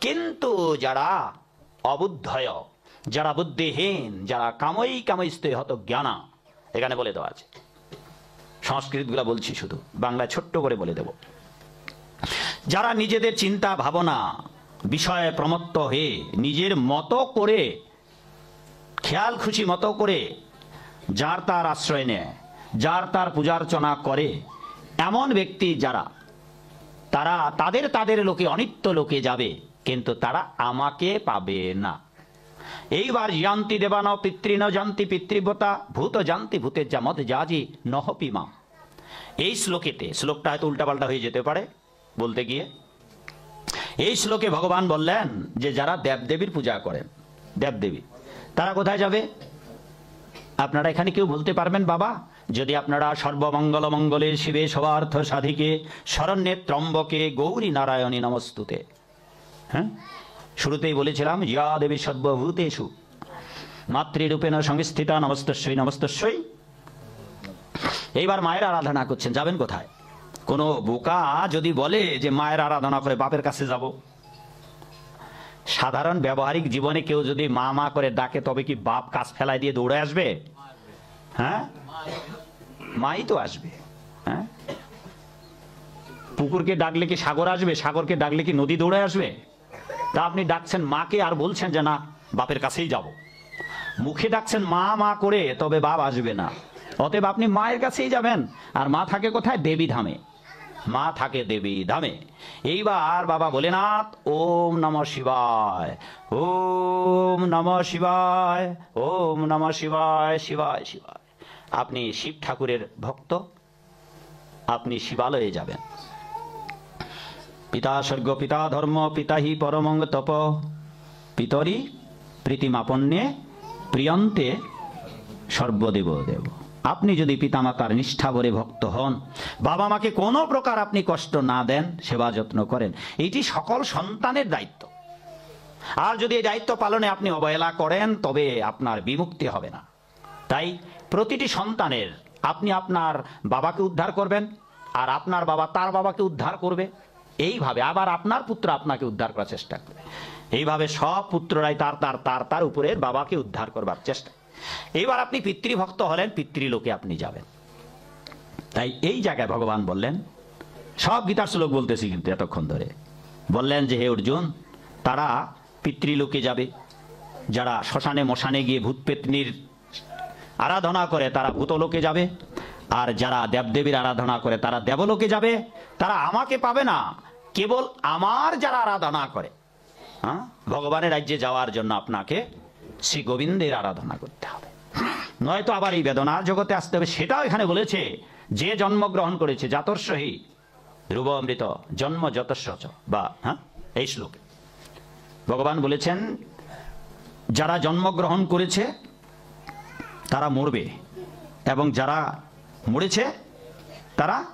কিন্তু যারা অবুদ্ধয়, যারা বুদ্ধিহীন, যারা কামই কামইস্তে হত জ্ঞানা এখানে বলে দেওয়া আছে। সংস্কৃতগুলা বলছি শুধু বাংলায় ছোট্ট করে বলে দেব। যারা নিজেদের চিন্তা, ভাবনা, বিষয়ে প্রমত্ত হয়ে নিজের মতো করে, খেয়াল খুশি মতো করে যার তার আশ্রয় নেয়, যার তার পূজার্চনা করে, এমন ব্যক্তি যারা, তারা তাদের তাদের লোকে, অনিত্য লোকে যাবে, কিন্তু তারা আমাকে পাবে না। এইবার জান্তি দেবান পিতৃণ জান্তি পিতৃবতা ভূত জান্তি ভূতের জামত জাজি নহপিমা এই শ্লোকেতে, শ্লোকটা হয়তো উল্টাপাল্টা হয়ে যেতে পারে, বলতে গিয়ে। এই শ্লোকে ভগবান বললেন যে, যারা দেবদেবীর পূজা করেন দেবদেবী, তারা কোথায় যাবে? আপনারা এখানে কেউ বলতে পারবেন, বাবা? যদি আপনারা সর্বমঙ্গল মঙ্গলে শিবে সবার্থ সাধিকে শরণ্যে ত্রম্বকে গৌরী নারায়ণী নমস্তুতে। হ্যাঁ? শুরুতেই বলেছিলাম, ইয়া দেবী সর্বভূতেশু মাতৃরূপে মাতৃরূপেণ সংস্থিতা নমস্তস্যই নমস্তস্যই এইবার মায়ের আরাধনা করছেন, যাবেন কোথায়? কোনো বোকা যদি বলে যে মায়ের আরাধনা করে বাপের কাছে যাব। সাধারণ ব্যবহারিক জীবনে কেউ যদি মা মা করে ডাকে, তবে কি বাপ কাজ ফেলাই দিয়ে দৌড়ে আসবে? হ্যাঁ? মাই তো আসবে হ্যাঁ? পুকুরকে ডাকলে কি সাগর আসবে? সাগরকে ডাকলে কি নদী দৌড়ে আসবে? তা আপনি ডাকছেন মাকে আর বলছেন যে না, বাপের কাছেই যাব। মুখে ডাকছেন মা মা করে, তবে বাপ আসবে না। অতএব আপনি মায়ের কাছেই যাবেন, আর মা থাকে কোথায়? দেবী ধামে। মা থাকে দেবী ধামে। এইবার বাবা ভোলেনাথ ওম নম শিবায়, ওম নম শিবায়, ওম নম শিবায় শিবায় শিবায়। আপনি শিব ঠাকুরের ভক্ত, আপনি শিবালয়ে যাবেন। পিতা স্বর্গ, পিতা ধর্ম, পিতা হি পরমঙ্গ তপ। পিতরি প্রীতিমাপন্যে প্রিয়ন্তে সর্বদেব দেব আপনি যদি পিতামাতার নিষ্ঠা ভরে ভক্ত হন বাবা মাকে কোনো প্রকার আপনি কষ্ট না দেন, সেবা যত্ন করেন। এটি সকল সন্তানের দায়িত্ব। আর যদি এই দায়িত্ব পালনে আপনি অবহেলা করেন, তবে আপনার বিমুক্তি হবে না। তাই প্রতিটি সন্তানের আপনি আপনার বাবাকে উদ্ধার করবেন, আর আপনার বাবা তার বাবাকে উদ্ধার করবে। এইভাবে আবার আপনার পুত্র আপনাকে উদ্ধার করার চেষ্টা করবে। এইভাবে সব পুত্ররাই তার তার তার তার উপরের বাবাকে উদ্ধার করবার চেষ্টা। এইবার আপনি পিতৃভক্ত হলেন, পিতৃলোকে আপনি যাবেন। তাই এই জায়গায় ভগবান বললেন, সব গীতার শ্লোক বলতেছি কিন্তু এতক্ষণ ধরে। বললেন যে, হে অর্জুন, তারা পিতৃলোকে যাবে। যারা শ্মশানে মশানে গিয়ে ভূত পেতনির আরাধনা করে, তারা ভূতলোকে যাবে। আর যারা দেবদেবীর আরাধনা করে, তারা দেবলোকে যাবে। তারা আমাকে পাবে না। কেবল আমার যারা আরাধনা করে। হ্যাঁ? ভগবানের রাজ্যে যাওয়ার জন্য আপনাকে শ্রী গোবিন্দের আরাধনা করতে হবে। নয়তো আবার এই বেদনার জগতে আসতে হবে সেটাও এখানে বলেছে। যে জন্মগ্রহণ করেছে জাতর্ষহি। ধ্রুব অমৃত জন্ম যতস্ব চ, বা হ্যাঁ? এই শ্লোকে। ভগবান বলেছেন যারা জন্মগ্রহণ করেছে তারা মরবে। এবং যারা মরেছে তারা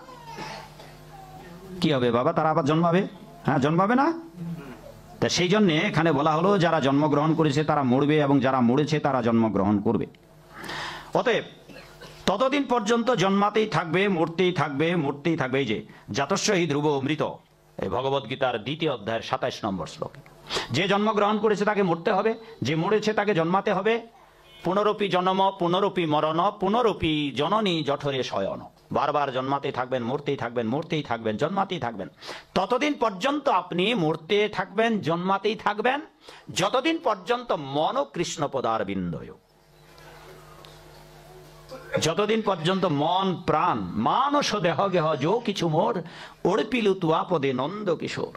কি হবে বাবা? তারা আবার জন্মাবে? হ্যাঁ জন্মাবে না? তা সেই জন্যে এখানে বলা হলো, যারা জন্মগ্রহণ করেছে তারা মরবে এবং যারা মরেছে তারা জন্মগ্রহণ করবে। অতএব, ততদিন পর্যন্ত জন্মাতেই থাকবে, মূর্তেই থাকবে মূর্তেই থাকবে। যে জাতস্বই ধ্রুব মৃত এই ভগবত গীতার দ্বিতীয় অধ্যায়ের সাতাইশ নম্বর শ্লোক। যে জন্মগ্রহণ করেছে তাকে মরতে হবে, যে মরেছে তাকে জন্মাতে হবে। পুনরূপী জনম, পুনরূপী মরণ, পুনরূপী জননী জঠরে শয়ন। বারবার জন্মাতেই থাকবেন, মরতেই থাকবেন মরতেই থাকবেন, জন্মাতেই থাকবেন। ততদিন পর্যন্ত আপনি মরতে থাকবেন, জন্মাতেই থাকবেন। যতদিন পর্যন্ত মন কৃষ্ণ পদার বিন্দয় যতদিন পর্যন্ত মন, প্রাণ, মানস, দেহ, গেহ, যো কিছু মোর, অর্পিলু তুয়া পদে নন্দ কিশোর।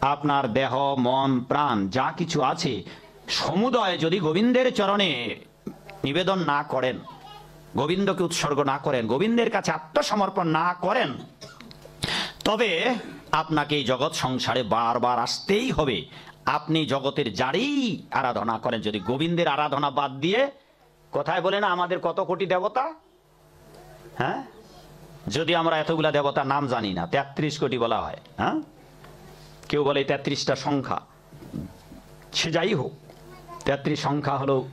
আপনার দেহ, মন, প্রাণ, যা কিছু আছে, সমুদয় যদি গোবিন্দের চরণে নিবেদন না করেন গোবিন্দকে উৎসর্গ না করেন, গোবিন্দের কাছে আত্মসমর্পণ না করেন, তবে আপনাকে এই জগৎ সংসারে বারবার আসতেই হবে। আপনি জগতের যারই আরাধনা করেন, যদি গোবিন্দের আরাধনা বাদ দিয়ে, কোথায় বলে না, আমাদের কত কোটি দেবতা? হ্যাঁ? যদি আমরা এতগুলা দেবতার নাম জানি না, তেত্রিশ কোটি বলা হয় হ্যাঁ? কেউ বলে তেত্রিশটা সংখ্যা, সে যাই হোক, তেত্রিশ সংখ্যা হলো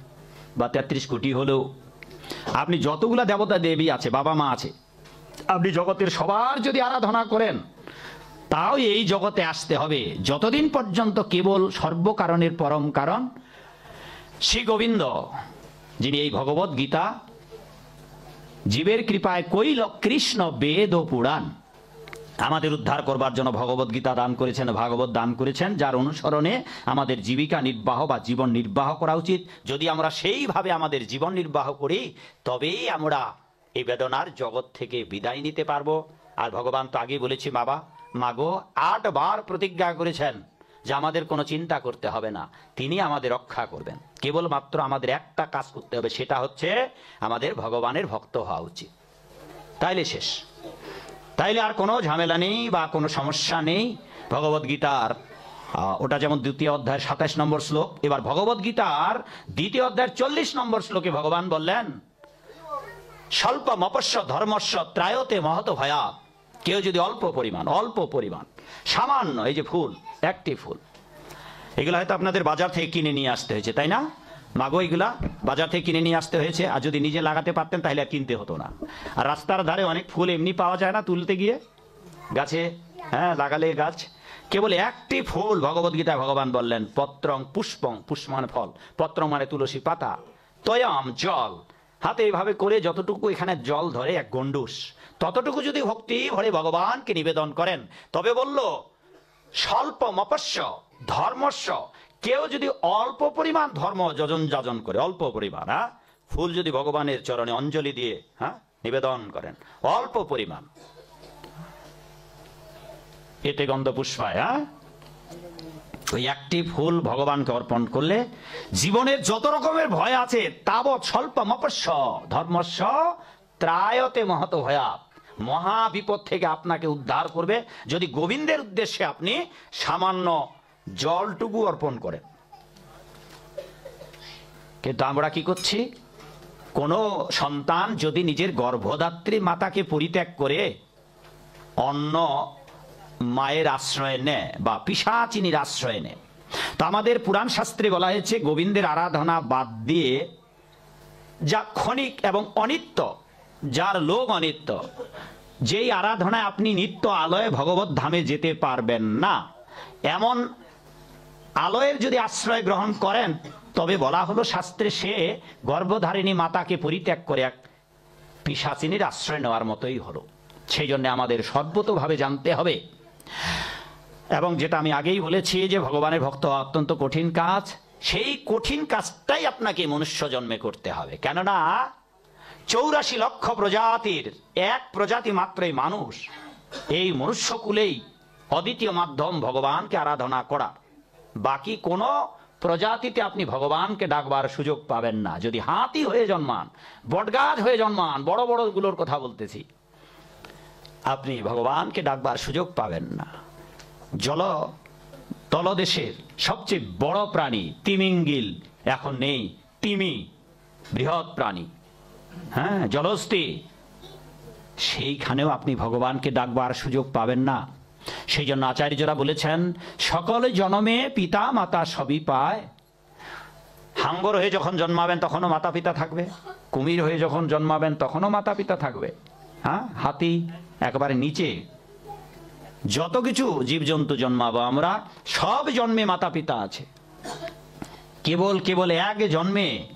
বা তেত্রিশ কোটি হলেও আপনি যতগুলা দেবতা দেবী আছে, বাবা মা আছে, আপনি জগতের সবার যদি আরাধনা করেন, তাও এই জগতে আসতে হবে। যতদিন পর্যন্ত কেবল সর্বকারণের পরম কারণ, শ্রী গোবিন্দ, যিনি এই ভগবত গীতা, জীবের কৃপায় কৈল কৃষ্ণ বেদ ও পুরাণ আমাদের উদ্ধার করবার জন্য ভগবত গীতা দান করেছেন, ভাগবত দান করেছেন, যার অনুসরণে আমাদের জীবিকা নির্বাহ বা জীবন নির্বাহ করা উচিত। যদি আমরা সেইভাবে আমাদের জীবন নির্বাহ করি, তবেই আমরা এই বেদনার জগৎ থেকে বিদায় নিতে পারব। আর ভগবান তো আগে বলেছি, বাবা, মাগো আটবার প্রতিজ্ঞা করেছেন যে আমাদের কোনো চিন্তা করতে হবে না। তিনি আমাদের রক্ষা করবেন। কেবলমাত্র আমাদের একটা কাজ করতে হবে, সেটা হচ্ছে আমাদের ভগবানের ভক্ত হওয়া উচিত। তাইলে শেষ। তাইলে আর কোনো ঝামেলা নেই বা কোনো সমস্যা নেই ভগবত গীতার ওটা যেমন দ্বিতীয় অধ্যায় সাতাশ নম্বর শ্লোক, এবার ভগবত গীতার দ্বিতীয় অধ্যায়ের চল্লিশ নম্বর শ্লোকে ভগবান বললেন স্বল্প মপস্য ধর্মস্য ত্রায়তে মহত ভয়া, কেউ যদি অল্প পরিমাণ অল্প পরিমাণ, সামান্য, এই যে ফুল, একটি ফুল, এগুলো হয়তো আপনাদের বাজার থেকে কিনে নিয়ে আসতে হয়েছে, তাই না? মাগো, এগুলা বাজার থেকে কিনে নিয়ে আসতে হয়েছে। আর যদি নিজে লাগাতে পারতেন, তাহলে আর কিনতে হতো না। আর রাস্তার ধারে অনেক ফুল এমনি পাওয়া যায় না তুলতে গিয়ে। গাছে হ্যাঁ লাগালে গাছ। কেবল একটি ফুল ভগবত গীতায় ভগবান বললেন, পত্রং পুষ্পং পুষ্প মানে ফল পত্র মানে তুলসী পাতা, তয়াম জল। হাতে এইভাবে করে যতটুকু এখানে জল ধরে এক গন্ডুস ততটুকু যদি ভক্তি ভরে ভগবানকে নিবেদন করেন, তবে বলল স্বল্প মপস্য ধর্মস্য কেউ যদি অল্প পরিমাণ ধর্ম যজন যাজন করে, অল্প পরিমাণ হ্যাঁ? ফুল যদি ভগবানের চরণে অঞ্জলি দিয়ে হ্যাঁ? নিবেদন করেন, অল্প পরিমাণ। এতে গন্ধ পুষ্পায় হ্যাঁ? ওই একটি ফুল ভগবানকে অর্পণ করলে জীবনের যত রকমের ভয় আছে, তাবৎ স্বল্প মপস্য ধর্মস্য ত্রায়তে মহত ভয়া, মহা বিপদ থেকে আপনাকে উদ্ধার করবে। যদি গোবিন্দের উদ্দেশ্যে আপনি সামান্য জলটুকু অর্পণ করেন কিন্তু আমরা কি করছি? কোন সন্তান যদি নিজের গর্ভদাত্রী মাতাকে পরিত্যাগ করে অন্য মায়ের আশ্রয় নেয় বা পিসাচিনীর আশ্রয় নেয়, তো আমাদের পুরাণ শাস্ত্রে বলা হয়েছে, গোবিন্দের আরাধনা বাদ দিয়ে যা ক্ষণিক এবং অনিত্য, যার লোক অনিত্য, যেই আরাধনায় আপনি নিত্য আলয়ে ভগবত ধামে যেতে পারবেন না, এমন আলয়ের যদি আশ্রয় গ্রহণ করেন, তবে বলা হলো শাস্ত্রে সে গর্ভধারিণী মাতাকে পরিত্যাগ করে এক পিসাচিনীর আশ্রয় নেওয়ার মতোই হলো। সেই জন্য আমাদের সর্বতভাবে জানতে হবে। এবং যেটা আমি আগেই বলেছি যে ভগবানের ভক্ত অত্যন্ত কঠিন কাজ, সেই কঠিন কাজটাই আপনাকে মনুষ্য জন্মে করতে হবে। কেননা চৌরাশি লক্ষ প্রজাতির, এক প্রজাতি মাত্রই মানুষ। এই মনুষ্যকুলেই অদ্বিতীয় মাধ্যম ভগবানকে আরাধনা করা। বাকি কোন প্রজাতিতে আপনি ভগবানকে ডাকবার সুযোগ পাবেন না। যদি হাতি হয়ে জন্মান, বটগাছ হয়ে জন্মান, বড় বড়গুলোর কথা বলতেছি, আপনি ভগবানকে ডাকবার সুযোগ পাবেন না। জল, তলদেশের সবচেয়ে বড় প্রাণী তিমিঙ্গিল এখন নেই। তিমি, বৃহৎ প্রাণী। হ্যাঁ জলস্থি। সেইখানেও আপনি ভগবানকে ডাকবার সুযোগ পাবেন না। সেই জন্য আচার্যরা বলেছেন, সকল জনমে পিতা মাতা সবই পায়। হাঙ্গর হয়ে যখন জন্মাবেন তখনও মাতা পিতা থাকবে। কুমির হয়ে যখন জন্মাবেন তখনও মাতা পিতা থাকবে। হ্যাঁ? হাতি একবারে নিচে। যত কিছু জীবজন্তু জন্মাবো আমরা, সব জন্মে মাতা পিতা আছে। কেবল কেবল এক জন্মে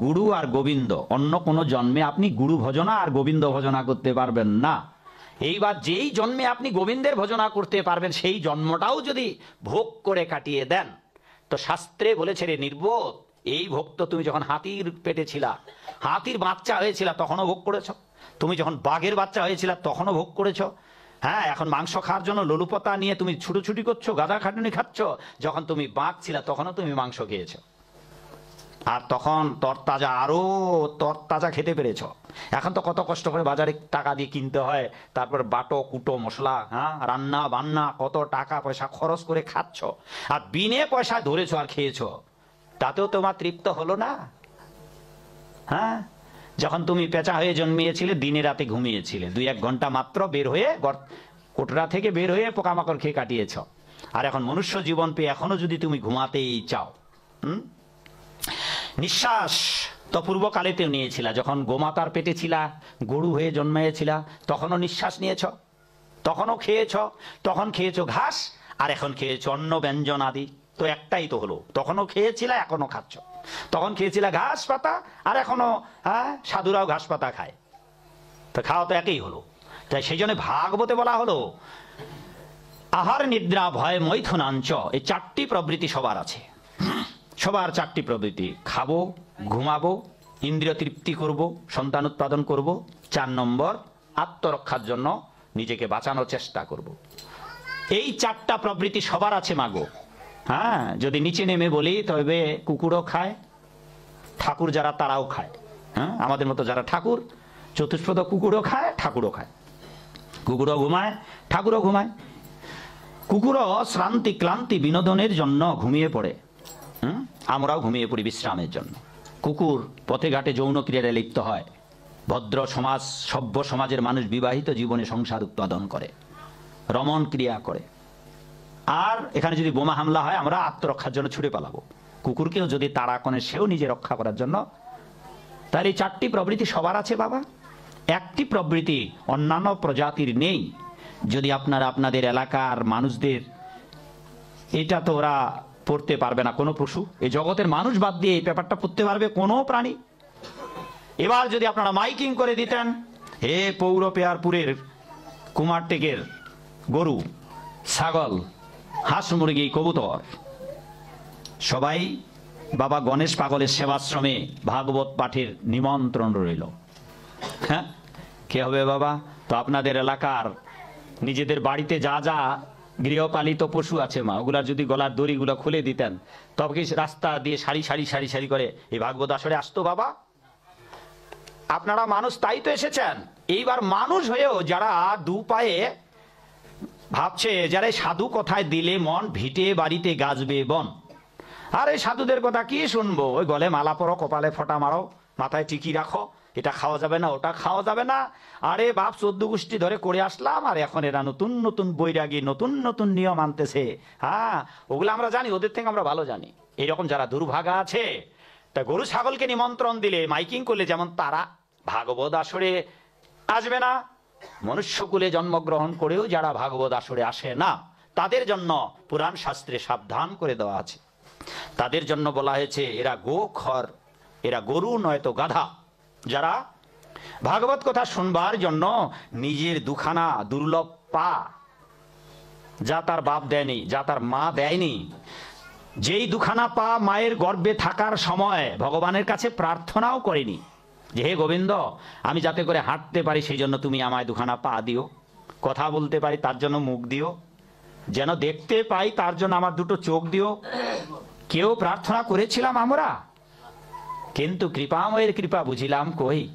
গুরু আর গোবিন্দ। অন্য কোনো জন্মে আপনি গুরু ভজনা আর গোবিন্দ ভজনা করতে পারবেন না। এইবার যেই জন্মে আপনি গোবিন্দের ভজনা করতে পারবেন, সেই জন্মটাও যদি ভোগ করে কাটিয়ে দেন। তো শাস্ত্রে বলেছে রে নির্বোধ, এই ভক্ত তুমি যখন হাতির পেটে ছিলা, হাতির বাচ্চা হয়েছিল, তখনও ভোগ করেছ? তুমি যখন বাঘের বাচ্চা হয়েছিল, তখনও ভোগ করেছ? হ্যাঁ এখন মাংস খাওয়ার জন্য ললুপতা নিয়ে তুমি ছুটোছুটি করছ, গাদা খাটুনি খাচ্ছ, যখন তুমি বাঘ ছিল, তখনও তুমি মাংস খেয়েছো। আর তখন তরতাজা আরও তরতাজা খেতে পেরেছ। এখন তো কত কষ্ট করে বাজারে টাকা দিয়ে কিনতে হয়, তারপর বাটো, কুটো, মশলা হ্যাঁ রান্না বান্না, কত টাকা পয়সা খরচ করে খাচ্ছ, আর বিনে পয়সা ধরেছ আর খেয়েছ, তাতেও তোমার তৃপ্ত হলো না? হ্যাঁ? যখন তুমি পেঁচা হয়ে জন্মিয়েছিলে, দিনে রাতে ঘুমিয়েছিলে, দুই এক ঘণ্টা মাত্র বের হয়ে কোটরা থেকে বের হয়ে পোকামাকড় খেয়ে কাটিয়েছ। আর এখন মনুষ্য জীবন পেয়ে এখনও যদি তুমি ঘুমাতেই চাও, হুম? নিঃশ্বাস তো পূর্বকালেতেও নিয়েছিলা, যখন গোমাতার পেটে ছিলা, গরু হয়ে জন্মাইয়েছিলা তখনও নিঃশ্বাস নিয়েছ, তখনও খেয়েছ, তখন খেয়েছো ঘাস, আর এখন খেয়েছো অন্ন, ব্যঞ্জন আদি। তো একটাই তো হলো, তখনও খেয়েছিলা এখনও খাচ্ছ। তখন খেয়েছিলা ঘাস পাতা, আর এখনও হ্যাঁ সাধুরাও ঘাস পাতা খায়। তো খাওয়া তো একই হলো। তাই সেই জন্য ভাগবতে বলা হলো, আহার নিদ্রা ভয় মৈথুনাঞ্চ, এই চারটি প্রবৃত্তি সবার আছে। সবার চারটি প্রবৃত্তি খাব, ঘুমাবো, ইন্দ্রিয় তৃপ্তি করব, সন্তান উৎপাদন করব, চার নম্বর, আত্মরক্ষার জন্য নিজেকে বাঁচানোর চেষ্টা করব। এই চারটা প্রবৃত্তি সবার আছে মাগো। হ্যাঁ যদি নিচে নেমে বলি, তবে কুকুরও খায়, ঠাকুর যারা তারাও খায়। হ্যাঁ আমাদের মতো যারা ঠাকুর, চতুষ্পদ কুকুরও খায়, ঠাকুরও খায়। কুকুরও ঘুমায়, ঠাকুরও ঘুমায়। কুকুরও শ্রান্তি, ক্লান্তি, বিনোদনের জন্য ঘুমিয়ে পড়ে? আমরাও ঘুমিয়ে পড়ি বিশ্রামের জন্য। কুকুর পথে ঘাটে যৌন ক্রিয়ায় লিপ্ত হয়। ভদ্র সমাজ, সভ্য সমাজের মানুষ বিবাহিত জীবনে সংসার উৎপাদন করে রমন ক্রিয়া করে। আর এখানে যদি বোমা হামলা হয়, আমরা আত্মরক্ষার জন্য ছুটে পালাবো। কুকুরকেও যদি তাড়া কনে সেও নিজে রক্ষা করার জন্য। তার এই চারটি প্রবৃত্তি সবার আছে, বাবা? একটি প্রবৃত্তি অন্যান্য প্রজাতির নেই। যদি আপনারা আপনাদের এলাকার মানুষদের, এটা তো ওরা পড়তে পারবে না কোনো পশু। এই জগতের মানুষ বাদ দিয়ে এই পেপারটা পড়তে পারবে কোনো প্রাণী। এবার যদি আপনারা মাইকিং করে দিতেন, হে পৌর পেয়ারপুরের কুমার টেকের গরু, ছাগল, হাঁস, মুরগি, কবুতর, সবাই বাবা গণেশ পাগলের সেবাশ্রমে ভাগবত পাঠের নিমন্ত্রণ রইল। হ্যাঁ? কে হবে বাবা? তো আপনাদের এলাকার নিজেদের বাড়িতে যা যা গৃহপালিত পশু আছে মা, ওগুলার যদি গলার দড়িগুলো খুলে দিতেন, তবে কি রাস্তা দিয়ে সারি সারি সারি সারি করে এই ভাগবত আসরে আসতো বাবা? আপনারা মানুষ তাই তো এসেছেন। এইবার মানুষ হয়েও যারা দু পায়ে ভাবছে, যারা সাধু কথায় দিলে মন ভিটে বাড়িতে গাছবে বন। আর এই সাধুদের কথা কি শুনব? ওই গলে মালা পরো, কপালে ফোঁটা মারো, মাথায় টিকি রাখো। এটা খাওয়া যাবে না, ওটা খাওয়া যাবে না। আরে বাপ, চোদ্দ গোষ্ঠী ধরে করে আসলাম, আর এখন এরা নতুন নতুন বৈরাগী, নতুন নতুন নিয়ম আনতেছে। হ্যাঁ ওগুলো আমরা জানি, ওদের থেকে আমরা ভালো জানি। এরকম যারা দুর্ভাগা আছে, তা গরু ছাগলকে নিমন্ত্রণ দিলে, মাইকিং করলে যেমন তারা ভাগবত আসরে আসবে না। মনুষ্যকুলে জন্মগ্রহণ করেও যারা ভাগবত আসরে আসে না, তাদের জন্য পুরাণ শাস্ত্রে সাবধান করে দেওয়া আছে। তাদের জন্য বলা হয়েছে, এরা গোখর, এরা গরু নয়তো গাধা। যারা ভাগবত কথা শুনবার জন্য নিজের দুখানা দুর্লভ পা যা তার বাপ দেয়নি, যা তার মা দেয়নি, যেই দুখানা পা মায়ের গর্ভে থাকার সময় ভগবানের কাছে প্রার্থনাও করেনি, যে হে গোবিন্দ, আমি যাতে করে হাঁটতে পারি সেই জন্য তুমি আমায় দুখানা পা দিও, কথা বলতে পারি তার জন্য মুখ দিও, যেন দেখতে পাই তার জন্য আমার দুটো চোখ দিও। কেউ প্রার্থনা করেছিলাম আমরা? কিন্তু কৃপাময়ের কৃপা বুঝিলাম কই?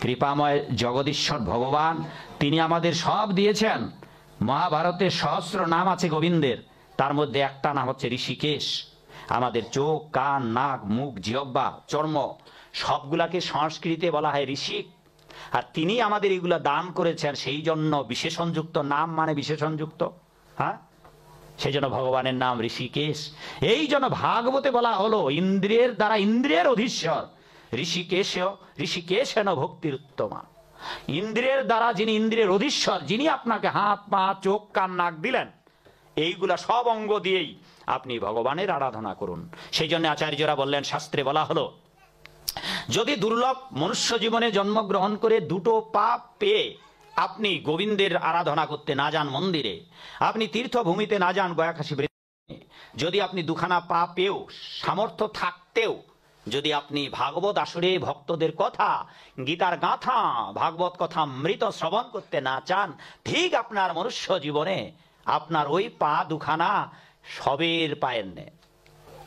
কৃপাময় জগদীশ্বর ভগবান, তিনি আমাদের সব দিয়েছেন। মহাভারতে সহস্র নাম আছে গোবিন্দের, তার মধ্যে একটা নাম হচ্ছে ঋষিকেশ। আমাদের চোখ, কান, নাক, মুখ, জিহ্বা, চর্ম, সবগুলাকে সংস্কৃতে বলা হয় ঋষিক আর তিনি আমাদের এগুলা দান করেছেন, সেই জন্য বিশেষণযুক্ত নাম মানে বিশেষণযুক্ত। হ্যাঁ? সেই জন্য ভগবানের নাম ঋষিকেশ। এই জন্য ভাগবতে বলা হলো, ইন্দ্রিয়ের দ্বারা ইন্দ্রিয়ের অধীশ্বর। ঋষিকেশ ঋষিকেশেন ভক্তির উত্তমা। ইন্দ্রিয়ের দ্বারা যিনি ইন্দ্রিয়ের অধীশ্বর, যিনি আপনাকে হাত, পা, চোখ, কান, নাক দিলেন, এইগুলা সব অঙ্গ দিয়েই আপনি ভগবানের আরাধনা করুন। সেই জন্য আচার্যরা বললেন, শাস্ত্রে বলা হলো, যদি দুর্লভ মনুষ্য জীবনে জন্মগ্রহণ করে দুটো পাপ পেয়ে আপনি গোবিন্দের আরাধনা করতে না যান মন্দিরে, আপনি তীর্থভূমিতে না যান গয়াকাশী যদি আপনি দুখানা পা পেয়েও সামর্থ্য থাকতেও, যদি আপনি ভাগবত আসরে ভক্তদের কথা, গীতার গাথা, ভাগবত কথা মৃত শ্রবণ করতে না চান, ঠিক আপনার মনুষ্য জীবনে আপনার ওই পা দুখানা সবের পায়ের নে।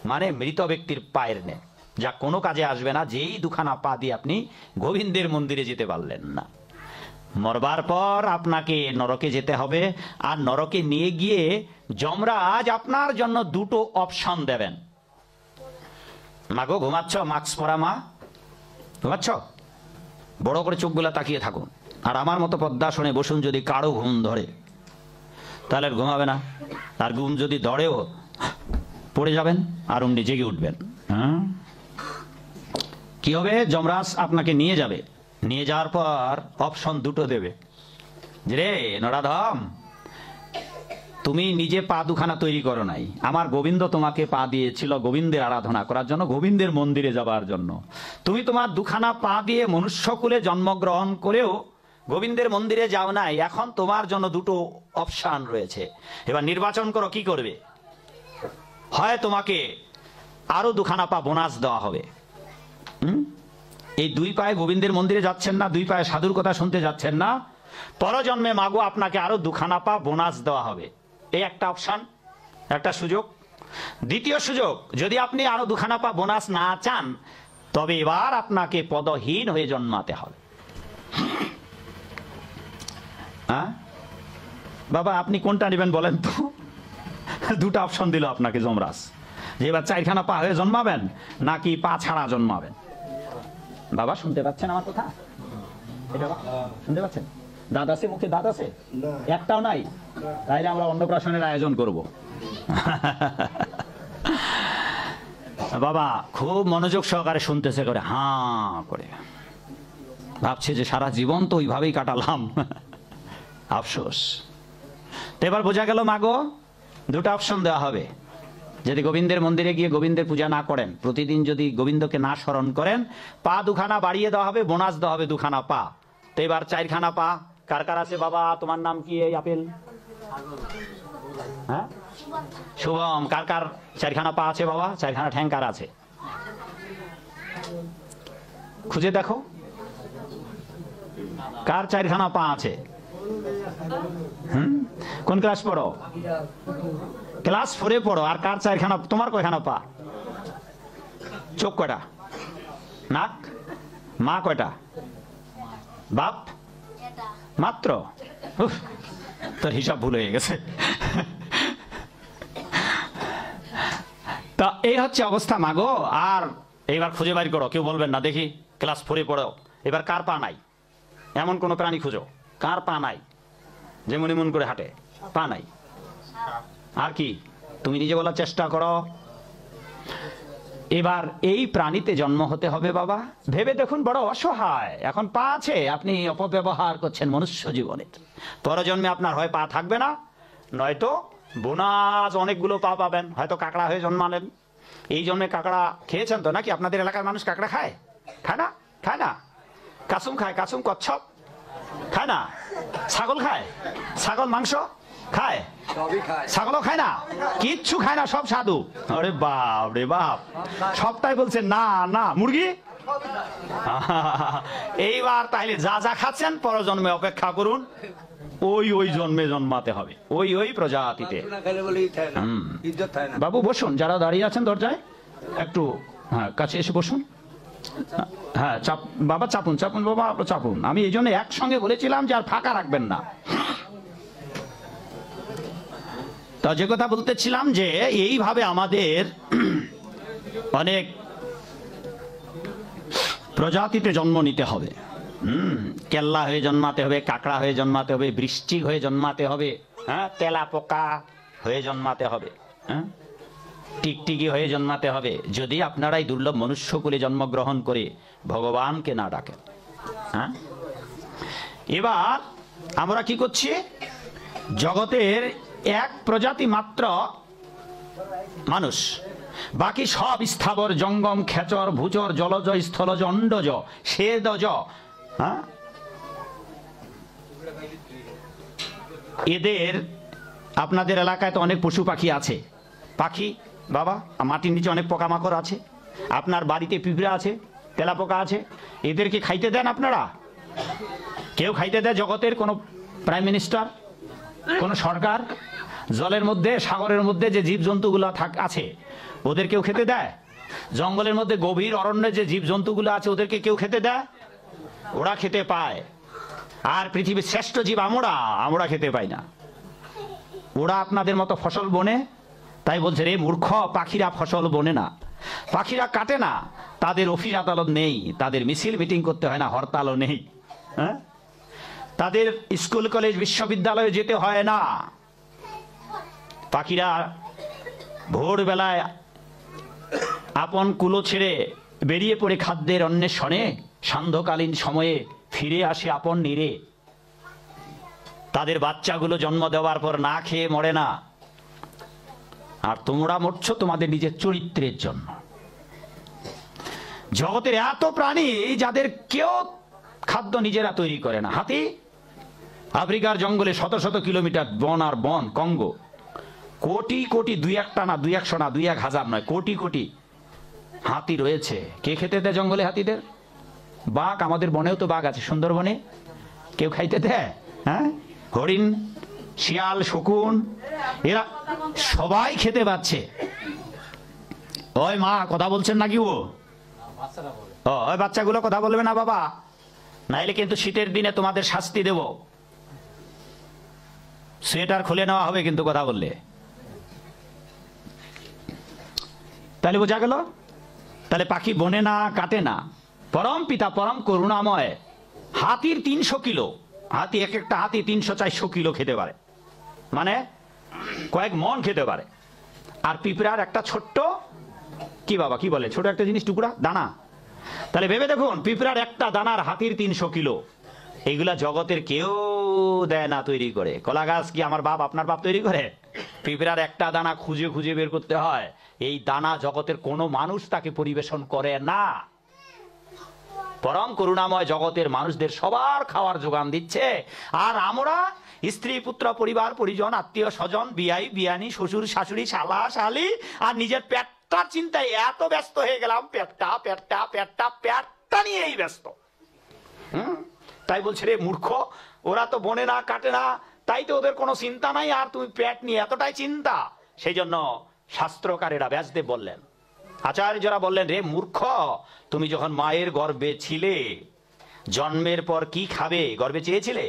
মানে মৃত ব্যক্তির পায়ের নে। যা কোনো কাজে আসবে না, যেই দুখানা পা দিয়ে আপনি গোবিন্দের মন্দিরে যেতে পারলেন না। মরবার পর আপনাকে নরকে যেতে হবে, আর নরকে নিয়ে গিয়ে যমরাজ আপনার জন্য দুটো অপশন দেবেন। মাগো, ঘুমাচ্ছ? মাস্ক পরা মা। ঘুমাচ্ছ? বড় করে চোখগুলা তাকিয়ে থাকুন। আর আমার মতো পদ্মাসনে বসুন যদি কারও ঘুম ধরে। তাহলে ঘুমাবে না। আর ঘুম যদি ধরেও, পড়ে যাবেন আর উমনি জেগে উঠবেন। হ্যাঁ? কি হবে? যমরাজ আপনাকে নিয়ে যাবে। নিয়ে যাওয়ার পর অপশন দুটো দেবে। রে, নরাধম, তুমি নিজে পা দুখানা তৈরি করো নাই। আমার গোবিন্দ তোমাকে পা দিয়েছিল গোবিন্দের আরাধনা করার জন্য, গোবিন্দের মন্দিরে যাবার জন্য। তুমি তোমার দুখানা পা দিয়ে মনুষ্যকুলে জন্মগ্রহণ করেও গোবিন্দের মন্দিরে যাও নাই। এখন তোমার জন্য দুটো অপশান রয়েছে। এবার নির্বাচন করো, কি করবে? হয় তোমাকে আরও দুখানা পা বোনাস দেওয়া হবে। হুম? এই দুই পায়ে গোবিন্দের মন্দিরে যাচ্ছেন না, দুই পায়ে সাধুর কথা শুনতে যাচ্ছেন না। পরজন্মে মাগো আপনাকে আরও দুখানা পা বোনাস দেওয়া হবে। এই একটা অপশান একটা সুযোগ। দ্বিতীয় সুযোগ, যদি আপনি আরও দুখানা পা বোনাস না চান, তবে এবার আপনাকে পদহীন হয়ে জন্মাতে হবে। হ্যাঁ? বাবা, আপনি কোনটা নেবেন বলেন তো? দুটো অপশন দিল আপনাকে যমরাজ। যে এবার চারখানা পা হয়ে জন্মাবেন, নাকি পা ছাড়া জন্মাবেন? বাবা শুনতে পাচ্ছেন আমার কথা? এটা শুনতে পাচ্ছেন? দাঁত আছে মুখে দাঁত আছে? একটাও নাই? তাইলে আমরা অন্নপ্রাশনের আয়োজন করব। বাবা খুব মনোযোগ সহকারে শুনতেছে করে হাঁ করে। ভাবছে যে সারা জীবন তো ওইভাবেই কাটালাম। আফসোস। তো এবার বোঝা গেল মাগো দুটো অপশন দেওয়া হবে। যদি গোবিন্দের মন্দিরে গিয়ে গোবিন্দের পূজা না করেন, প্রতিদিন যদি গোবিন্দকে না স্মরণ করেন, পা দুখানা বাড়িয়ে দেওয়া হবে, বোনাস দেওয়া হবে দুখানা পা। তো এবার চারখানা পা। কার কার আছে বাবা? তোমার নাম কি এই আপেল? হ্যাঁ? শুভম। কার কার চারখানা পা আছে বাবা? চারখানা ঠ্যাং কার আছে। খুঁজে দেখো। কার চারখানা পা আছে? হুম? কোন ক্লাস পড়ো? ক্লাস ফোরে পড়ো, আর কার চারখানা তোমার কয়খানা পা? চোখ কয়টা? নাক? মা কয়টা? বাপ? মাত্র? তোর হিসাব ভুল হয়ে গেছে। তা এই হচ্ছে অবস্থা মাগো আর এবার খুঁজে বাইর করো, কেউ বলবেন না, দেখি ক্লাস ফোরে পড়ো। এবার কার পা নাই? এমন কোন প্রাণী খুঁজো, কার পা নাই? যেমন এমন করে হাঁটে, পা নাই? আর কি? তুমি নিজে বলার চেষ্টা করো। এবার এই প্রাণীতে জন্ম হতে হবে বাবা। ভেবে দেখুন, বড় অসহায়। এখন পা আছে, আপনি অপব্যবহার করছেন মনুষ্য জীবনের পরজন্মে আপনার হয় পা থাকবে না, নয়তো বোনাস অনেকগুলো পা পাবেন। হয়তো কাঁকড়া হয়ে জন্মালেন। এই জন্মে কাঁকড়া খেয়েছেন তো নাকি? আপনাদের এলাকার মানুষ কাঁকড়া খায়? খায় না? খায় না? কাসুম খায়, কাসুম কচ্ছপ। খায় না? ছাগল খায়? ছাগল, মাংস? খায়? ছাগলও খায় না? কিচ্ছু খায় না সব সাধু। আরে বাপ রে বাপ। সবটাই বলছে না না। মুরগি? এইবার তাইলে যা যা খাচ্ছেন পরজন্মে অপেক্ষা করুন। ওই ওই জন্মে জন্মাতে হবে। ওই ওই প্রজাতিতে। বাবু বসুন যারা দাঁড়িয়ে আছেন দরজায় একটু হ্যাঁ কাছে এসে বসুন। হ্যাঁ চাপ বাবা চাপুন চাপুন বাবা চাপুন। আমি এই জন্য একসঙ্গে বলেছিলাম যে আর ফাঁকা রাখবেন না। তা যে কথা বলতেছিলাম যে এইভাবে আমাদের অনেক প্রজাতিতে জন্ম নিতে হবে। হুম, কেল্লা হয়ে জন্মাতে হবে, কাঁকড়া হয়ে জন্মাতে হবে, বৃষ্টি হয়ে জন্মাতে হবে হ্যাঁ তেলা পোকা হয়ে জন্মাতে হবে হ্যাঁ টিকটিকি হয়ে জন্মাতে হবে। যদি আপনারা এই দুর্লভ মনুষ্যকুলে জন্মগ্রহণ করে ভগবানকে না ডাকেন হ্যাঁ এবার আমরা কি করছি? জগতের এক প্রজাতি মাত্র মানুষ। বাকি সব স্থাবর জঙ্গম, খেচর, ভুচর, জলজ, স্থলজ, অন্ডজ, সেদজ হ্যাঁ? এদের আপনাদের এলাকায় তো অনেক পশু পাখি আছে। পাখি, বাবা মাটির নিচে অনেক পোকামাকড় আছে। আপনার বাড়িতে পিঁপড়া আছে, তেলাপোকা আছে। এদেরকে খাইতে দেন আপনারা? কেউ খাইতে দেয় জগতের কোনো প্রাইম মিনিস্টার, কোন সরকার? জলের মধ্যে, সাগরের মধ্যে যে জীবজন্তুগুলো থাক, আছে, ওদের কেউ খেতে দেয়? জঙ্গলের মধ্যে গভীর অরণ্যে যে জীবজন্তুগুলো আছে, ওদেরকে কেউ খেতে দেয়? ওরা খেতে পায়। আর পৃথিবীর শ্রেষ্ঠ জীব আমরা আমরা খেতে পাই না। ওরা আপনাদের মতো ফসল বনে, তাই বলছে রে মূর্খ, পাখিরা ফসল বনে না। পাখিরা কাটে না, তাদের অফিস আদালত নেই, তাদের মিছিল মিটিং করতে হয় না, হরতালও নেই হ্যাঁ? তাদের স্কুল, কলেজ, বিশ্ববিদ্যালয়ে যেতে হয় না। পাখিরা ভোরবেলায় আপন কুলো ছেড়ে বেরিয়ে পড়ে খাদ্যের অন্বেষণে, সান্ধ্যকালীন সময়ে ফিরে আসে আপন নিরে। তাদের বাচ্চাগুলো জন্ম দেওয়ার পর না খেয়ে মরে না। আর তোমরা মরছো তোমাদের নিজের চরিত্রের জন্য। জগতের এত প্রাণী যাদের কেউ খাদ্য নিজেরা তৈরি করে না। হাতি, আফ্রিকার জঙ্গলে শত শত কিলোমিটার বন আর বন, কঙ্গো। কোটি কোটি দুই একটা না, দুই একশো না, দুই এক হাজার নয়, কোটি কোটি হাতি রয়েছে। কে খেতে দেয় জঙ্গলে হাতিদের? বাঘ, আমাদের বনেও তো বাঘ আছে, সুন্দরবনে। কেউ খাইতে দেয়? হ্যাঁ? হরিণ, শিয়াল, শকুন, এরা সবাই খেতে পাচ্ছে। ওই মা, কথা বলছেন নাকি ও? ওই বাচ্চাগুলো কথা বলবে না বাবা। নাইলে কিন্তু শীতের দিনে তোমাদের শাস্তি দেব। সোয়েটার খুলে নেওয়া হবে কিন্তু কথা বললে। তাহলে বোঝা গেল? তাহলে পাখি বনে না, কাটে না। পরম পিতা, পরম করুণাময়। হাতির তিনশো কিলো। হাতি, এক একটা হাতি তিনশো চারশো কিলো খেতে পারে। মানে কয়েক মন খেতে পারে। আর পিঁপড়ার একটা ছোট্ট, কি বাবা, কি বলে? ছোট একটা জিনিস, টুকরা, দানা। তাহলে ভেবে দেখুন, পিঁপড়ার একটা দানার হাতির তিনশো কিলো। এইগুলা জগতের কেউ দেয় না তৈরি করে। কলা গাছ কি আমার বাপ, আপনার বাপ তৈরি করে? পিঁপড়ার একটা দানা খুঁজে খুঁজে বের করতে হয়। এই দানা জগতের কোনো মানুষ তাকে পরিবেশন করে না। পরম করুণাময় জগতের মানুষদের সবার খাওয়ার যোগান দিচ্ছে। আর আমরা স্ত্রী, পুত্র, পরিবার, পরিজন, আত্মীয়, স্বজন, বিয়াই, বিয়ানি, শ্বশুর, শাশুড়ি, শালা, শালি, আর নিজের পেটটার চিন্তায় এত ব্যস্ত হয়ে গেলাম, পেটটা পেটটা পেটটা পেটটা নিয়েই ব্যস্ত। হুম? তাই বলছে রে মূর্খ, ওরা তো বনে না, কাটে না, তাই তো ওদের কোনো চিন্তা নাই, আর তুমি পেট নিয়ে এতটাই চিন্তা। সেই জন্য শাস্ত্রকারেরা ব্যাসদেব বললেন, আচার্যরা বললেন, রে মূর্খ, তুমি যখন মায়ের গর্ভে ছিলে, জন্মের পর কি খাবে? গর্ভে চেয়েছিলে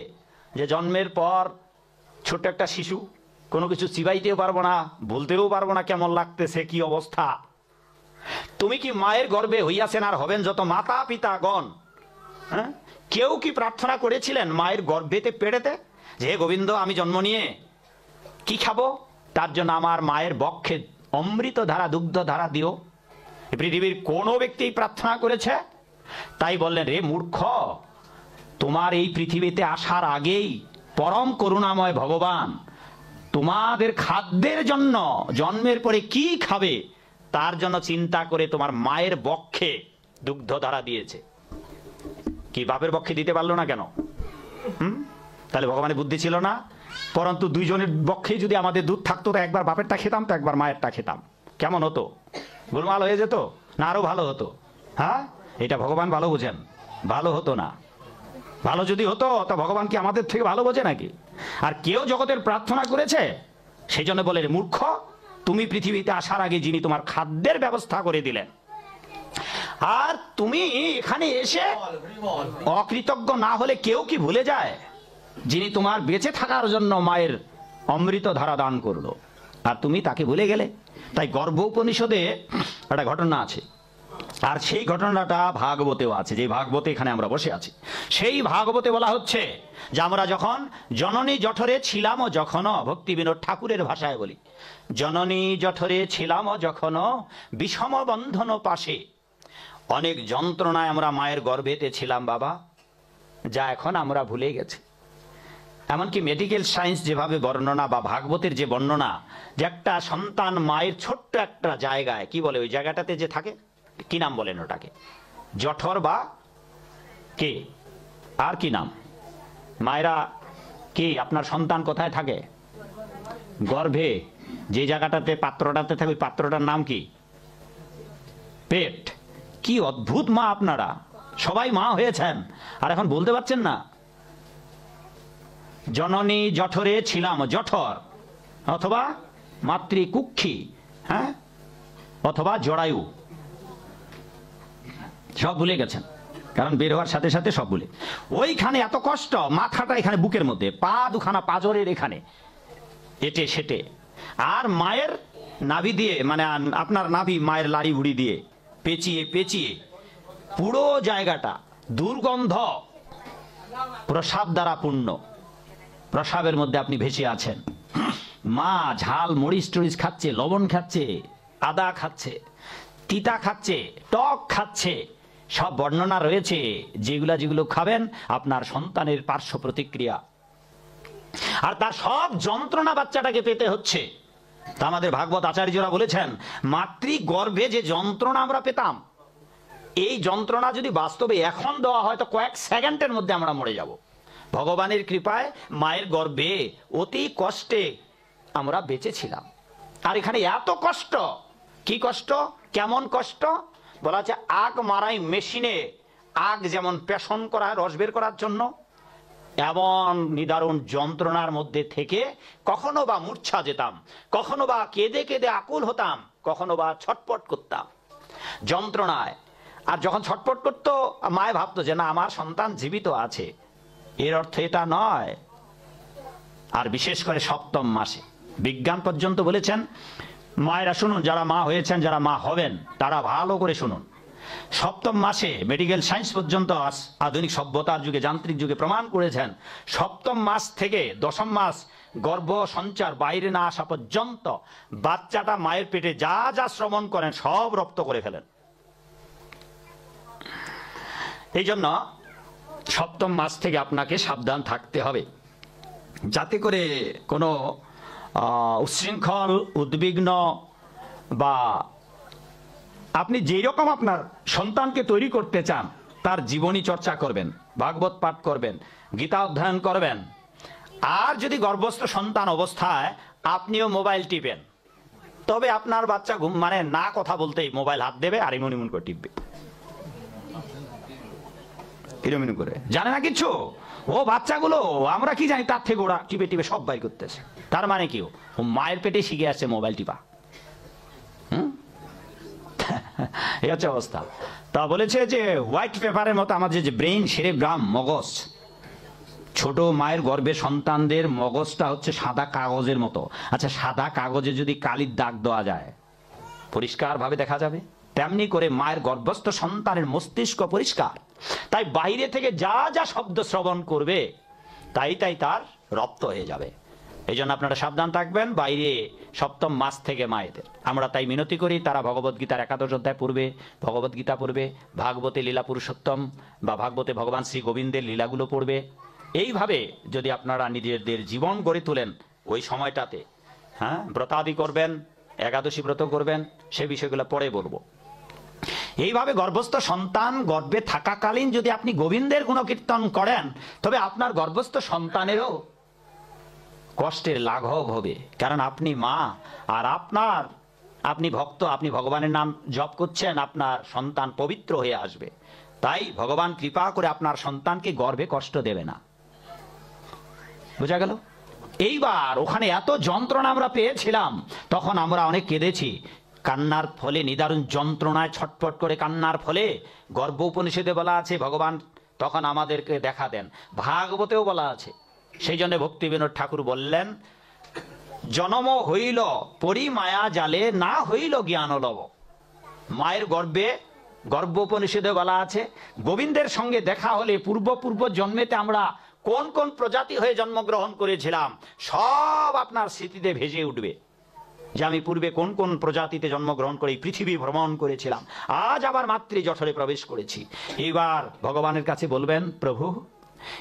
যে জন্মের পর ছোট্ট একটা শিশু, কোনো কিছু চিবাইতেও পারব না, বলতেও পারব না কেমন লাগতেছে, কি অবস্থা? তুমি কি মায়ের গর্বে হইয়াছেন আর হবেন যত মাতা পিতা গণ হ্যাঁ? কেউ কি প্রার্থনা করেছিলেন মায়ের গর্ভেতে পেড়েতে? যে গোবিন্দ, আমি জন্ম নিয়ে কি খাব? তার জন্য আমার মায়ের বক্ষে অমৃত ধারা দুগ্ধ ধারা দিও পৃথিবীর কোনো ব্যক্তি প্রার্থনা করেছে। তাই বললেন, রে মূর্খ, তোমার এই পৃথিবীতে আসার আগেই পরম করুণাময় ভগবান তোমাদের খাদ্যের জন্য জন্মের পরে কি খাবে, তার জন্য চিন্তা করে তোমার মায়ের বক্ষে দুগ্ধ ধারা দিয়েছে। কি বাপের পক্ষে দিতে পারল না কেন? হুম? তাহলে ভগবানের বুদ্ধি ছিল না। পরন্তু দুইজনের পক্ষেই যদি আমাদের দুধ থাকতো তো একবার বাপেরটা খেতাম তো একবার মায়েরটা খেতাম। কেমন হতো? গোলমাল হয়ে যেত না আরও ভালো হতো? হ্যাঁ? এটা ভগবান ভালো বোঝেন। ভালো হতো না। ভালো যদি হতো তা ভগবান কি আমাদের থেকে ভালো বোঝে নাকি? আর কেউ জগতের প্রার্থনা করেছে সেই জন্য বলে মূর্খ তুমি পৃথিবীতে আসার আগে যিনি তোমার খাদ্যের ব্যবস্থা করে দিলেন আর তুমি এখানে এসে অকৃতজ্ঞ না হলে কেউ কি ভুলে যায়? যিনি তোমার বেঁচে থাকার জন্য মায়ের অমৃত ধারা দান করল। আর তুমি তাকে ভুলে গেলে। তাই গর্ভ উপনিষদে একটা ঘটনা আছে। আর সেই ঘটনাটা ভাগবতেও আছে, যে ভাগবতে এখানে আমরা বসে আছি। সেই ভাগবতে বলা হচ্ছে যে আমরা যখন জননী জঠরে ছিলাম যখন ভক্তি বিনোদ ঠাকুরের ভাষায় বলি, জননী জঠরে ছিলাম যখন বিষম বন্ধন পাশে, অনেক যন্ত্রণায় আমরা মায়ের গর্ভেতে ছিলাম বাবা, যা এখন আমরা ভুলে গেছি। এমনকি মেডিকেল সায়েন্স যেভাবে বর্ণনা বা ভাগবতের যে বর্ণনা, যে একটা সন্তান মায়ের ছোট্ট একটা জায়গায়, কি বলে ওই জায়গাটাতে যে থাকে? কি নাম বলেন ওটাকে? জঠর বা কে? আর কি নাম? মায়েরা কি? আপনার সন্তান কোথায় থাকে? গর্ভে। যে জায়গাটাতে, পাত্রটাতে থাকে, ওই পাত্রটার নাম কি? পেট। কি অদ্ভুত মা আপনারা! সবাই মা হয়েছেন। আর এখন বলতে পারছেন না? জননী জঠরে ছিলাম, জঠর, অথবা মাতৃকুক্ষি হ্যাঁ? অথবা জরায়ু। সব ভুলে গেছেন, কারণ বের হওয়ার সাথে সাথে সব ভুলে। ওইখানে এত কষ্ট, মাথাটা এখানে বুকের মধ্যে, পা দুখানা পাজরের এখানে, এটে সেটে। আর মায়ের নাভি দিয়ে মানে আপনার নাভি মায়ের লাড়ি বুড়ি দিয়ে, পেঁচিয়ে পেঁচিয়ে, পুরো জায়গাটা দুর্গন্ধ প্রসাব দ্বারা পূর্ণ। প্রসাবের মধ্যে আপনি ভেসে আছেন। মা ঝাল, মরিচ টরিচ খাচ্ছে, লবণ খাচ্ছে, আদা খাচ্ছে, তিতা খাচ্ছে, টক খাচ্ছে, সব বর্ণনা রয়েছে। যেগুলা যেগুলো খাবেন, আপনার সন্তানের পার্শ্ব প্রতিক্রিয়া। আর তার সব যন্ত্রণা বাচ্চাটাকে পেতে হচ্ছে। তা আমাদের ভাগবত আচার্যরা বলেছেন মাতৃ গর্ভে যে যন্ত্রণা আমরা পেতাম, এই যন্ত্রণা যদি বাস্তবে এখন দেওয়া হয়, তো কয়েক সেকেন্ডের মধ্যে আমরা মরে যাব। ভগবানের কৃপায় মায়ের গর্ভে অতি কষ্টে আমরা বেঁচে ছিলাম আর এখানে এত কষ্ট। কি কষ্ট? কেমন কষ্ট? বলা হচ্ছে আগ মারাই মেশিনে, আগ যেমন পেশন করা, রস বের করার জন্য, এমন নিদারুণ যন্ত্রণার মধ্যে থেকে কখনো বা মূর্ছা যেতাম, কখনো বা কেঁদে কেঁদে আকুল হতাম, কখনো বা ছটপট করতাম। যন্ত্রণায়। আর যখন ছটপট করতো, মায় ভাবতো যে না, আমার সন্তান জীবিত আছে। এর অর্থ এটা নয়। আর বিশেষ করে সপ্তম মাসে। বিজ্ঞান পর্যন্ত বলেছেন, মায়েরা শুনুন, যারা মা হয়েছেন, যারা মা হবেন, তারা ভালো করে শুনুন। সপ্তম মাসে মেডিকেল সায়েন্স পর্যন্ত আধুনিক সভ্যতার যুগে, যান্ত্রিক যুগে প্রমাণ করেছেন, সপ্তম মাস থেকে দশম মাস গর্ভ সঞ্চার বাইরে না আসা পর্যন্ত বাচ্চাটা মায়ের পেটে যা যা শ্রবণ করেন, সব রপ্ত করে ফেলেন। এই জন্য সপ্তম মাস থেকে আপনাকে সাবধান থাকতে হবে। যাতে করে কোনো আহ, উচ্ছৃঙ্খল উদ্বিগ্ন বা আপনি যেই রকম আপনার সন্তানকে তৈরি করতে চান তার জীবনী চর্চা করবেন ভাগবত পাঠ করবেন গীতা অধ্যয়ন করবেন। আর যদি গর্ভস্থ সন্তান অবস্থায় আপনিও মোবাইল টিপেন তবে আপনার বাচ্চা ঘুম মানে না কথা বলতেই মোবাইল হাত দেবে আর ইমন ইমন করে টিপবে। কিরমিন করে। জানে না কিচ্ছু? ও বাচ্চাগুলো, আমরা কি জানি, তার থেকে ওরা টিপে টিপে সব বাই করতেছে। তার মানে কি ও? মায়ের পেটে শিখে আসছে মোবাইল টিপা। হুম? এই হচ্ছে অবস্থা। তা বলেছে যে, হোয়াইট পেপারের মতো আমাদের যে ব্রেইন, সেরে গ্রাম, মগজ। ছোট মায়ের গর্ভে সন্তানদের মগজটা হচ্ছে সাদা কাগজের মতো। আচ্ছা সাদা কাগজে যদি কালির দাগ দেওয়া যায় পরিষ্কার ভাবে দেখা যাবে? তেমনি করে মায়ের গর্ভস্থ সন্তানের মস্তিষ্ক পরিষ্কার। তাই বাইরে থেকে যা যা শব্দ শ্রবণ করবে, তাই তাই তার রপ্ত হয়ে যাবে। এই জন্য আপনারা সাবধান থাকবেন, বাইরে সপ্তম মাস থেকে মায়েদের। আমরা তাই মিনতি করি, তারা ভগবদ্গীতার একাদশ অধ্যায় পড়বে ভগবদ্গীতা পড়বে, ভাগবতে লীলা পুরুষোত্তম বা ভাগবতে ভগবান শ্রী গোবিন্দের লীলাগুলো পড়বে। এইভাবে যদি আপনারা নিজেদের জীবন গড়ে তোলেন ওই সময়টাতে হ্যাঁ ব্রতাদি করবেন, একাদশী ব্রত করবেন, সে বিষয়গুলো পরে বলব। এইভাবে গর্ভস্থ সন্তান গর্ভে থাকাকালীন যদি আপনি গোবিন্দের গুণকীর্তন করেন, তবে আপনার গর্ভস্থ সন্তানেরও কষ্টের লাঘব হবে। কারণ আপনি মা, আর আপনার, আপনি ভক্ত, আপনি ভগবানের নাম জপ করছেন, আপনার সন্তান পবিত্র হয়ে আসবে। তাই ভগবান কৃপা করে আপনার সন্তানকে গর্ভে কষ্ট দেবে না। বোঝা গেল? এইবার ওখানে এত যন্ত্রণা আমরা পেয়েছিলাম, তখন আমরা অনেক কেঁদেছি। কান্নার ফলে নিদারুণ যন্ত্রণায় ছটফট করে কান্নার ফলে গর্ভ উপনিষদে বলা আছে, ভগবান তখন আমাদেরকে দেখা দেন। ভাগবতেও বলা আছে। সেই জন্য ভক্তি বিনোদ ঠাকুর বললেন, জনম হইল পরিমায়া জালে, না হইল জ্ঞান লব মায়ের গর্ভে গর্ভোপনিষদে বলা আছে, গোবিন্দের সঙ্গে দেখা হলে পূর্ব পূর্ব জন্মেতে আমরা কোন কোন প্রজাতি হয়ে জন্মগ্রহণ করেছিলাম, সব আপনার স্মৃতিতে ভেসে উঠবে। যে আমি পূর্বে কোন কোন প্রজাতিতে জন্মগ্রহণ করে এই পৃথিবী ভ্রমণ করেছিলাম, আজ আবার মাতৃ জঠরে প্রবেশ করেছি। এবার ভগবানের কাছে বলবেন, প্রভু,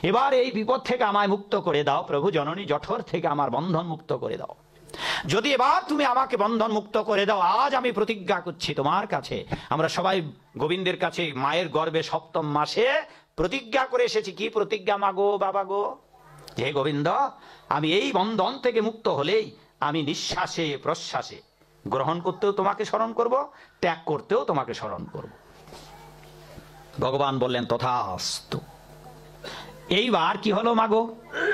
এবার এই বিপদ থেকে আমায় মুক্ত করে দাও, প্রভু, জননী জঠর থেকে আমার বন্ধন মুক্ত করে দাও। যদি এবার তুমি আমাকে বন্ধন মুক্ত করে দাও, আজ আমি প্রতিজ্ঞা করছি তোমার কাছে। আমরা সবাই গোবিন্দের কাছে মায়ের গর্ভে সপ্তম মাসে প্রতিজ্ঞা করে এসেছি। কি প্রতিজ্ঞা মাগো বাবা গো? হে গোবিন্দ, আমি এই বন্ধন থেকে মুক্ত হলেই আমি নিঃশ্বাসে, প্রশ্বাসে। গ্রহণ করতেও তোমাকে স্মরণ করব, ত্যাগ করতেও তোমাকে স্মরণ করব। ভগবান বললেন, তথাস্তু। এইবার কি হলো মাগো?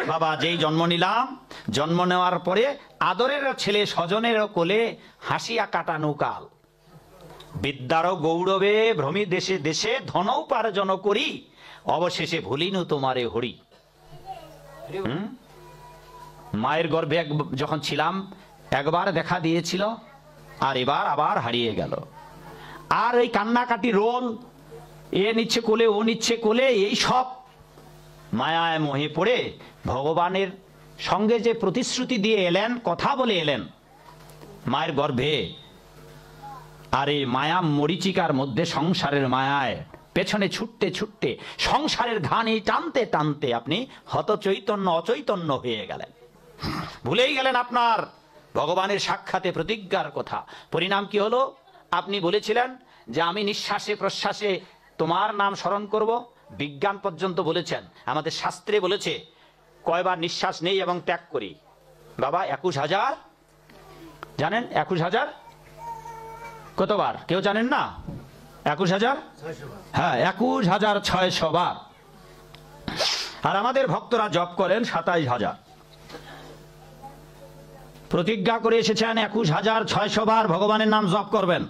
বাবা, যেই জন্ম নিলাম, জন্ম নেওয়ার পরে আদরের ছেলে, স্বজনের কোলে হাসিয়া কাটানো কাল বিদ্যারও গৌরবে ভ্রমি দেশে দেশে ধন উপার্জন করি, অবশেষে ভুলিনু তোমারে হরি? মায়ের গর্ভে এক- যখন ছিলাম, একবার দেখা দিয়েছিল, আর এবার আবার হারিয়ে গেল। আর এই কান্নাকাটি রোল, এ নিচ্ছে কোলে, ও নিচ্ছে কোলে, এই সব মায়ায় মোহে পড়ে ভগবানের সঙ্গে যে প্রতিশ্রুতি দিয়ে এলেন, কথা বলে এলেন মায়ের গর্ভে। আর এই মায়া মরিচিকার মধ্যে সংসারের মায়ায়, পেছনে ছুটতে ছুটতে সংসারের ঘানি টানতে টানতে আপনি হত চৈতন্য অচৈতন্য হয়ে গেলেন। ভুলেই গেলেন আপনার। ভগবানের সাক্ষাতে প্রতিজ্ঞার কথা। পরিণাম কি হলো? আপনি বলেছিলেন যে আমি নিঃশ্বাসে প্রশ্বাসে তোমার নাম স্মরণ করব। বিজ্ঞান পর্যন্ত বলেছেন। আমাদের শাস্ত্রে বলেছে, কয়বার নিঃশ্বাস নেই এবং ত্যাগ করি। বাবা, একুশ হাজার? জানেন একুশ হাজার? কতবার? কেউ জানেন না? একুশ হাজার? হ্যাঁ একুশ হাজার ছয়শো বার। আর আমাদের ভক্তরা জপ করেন সাতাইশ হাজার। প্রতিজ্ঞা করে এসেছেন একুশ হাজার ছয়শো বার ভগবানের নাম জপ করবেন।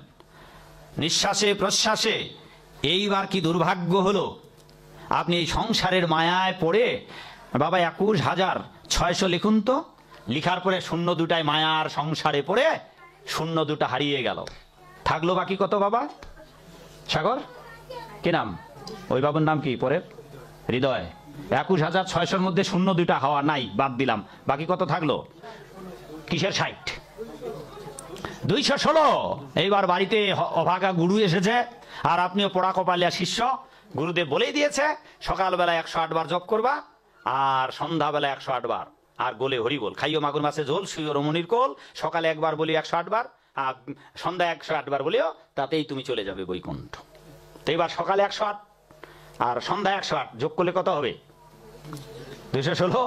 নিঃশ্বাসে, প্রশ্বাসে, এইবার কি দুর্ভাগ্য হলো? আপনি এই সংসারের মায়ায় পড়ে বাবা একুশ হাজার ছয়শো লিখুন তো। লিখার পরে শূন্য দুটায় মায়ার সংসারে পড়ে শূন্য দুটা হারিয়ে গেল। থাকল বাকি কত বাবা? সাগর? কি নাম? ওই বাবুর নাম কি পরে হৃদয়। একুশ হাজার ছয়শোর মধ্যে শূন্য দুইটা হাওয়া নাই, বাদ দিলাম। বাকি কত থাকল? কিসের ষাট দুইশো ষোলো। এইবার বাড়িতে অভাগা গুরু এসেছে, আর আপনিও পোড়া কপালিয়া শিষ্য। গুরুদেব বলেই দিয়েছে, সকালবেলা একশো আট বার জপ করবা, আর সন্ধ্যাবেলা একশো আট বার। আর গোলে হরি বল খাইও মাগুর মাসে ঝোল, শুইও রমণীর কোল, সকালে একবার বলি একশো আট বার, আর সন্ধ্যা একশো আট বার বলিও, তাতেই তুমি চলে যাবে বৈকুণ্ঠ। তো এবার সকালে একশো আট, আর সন্ধ্যা একশো আট, যোগ করলে কত হবে? দুইশো ষোলো।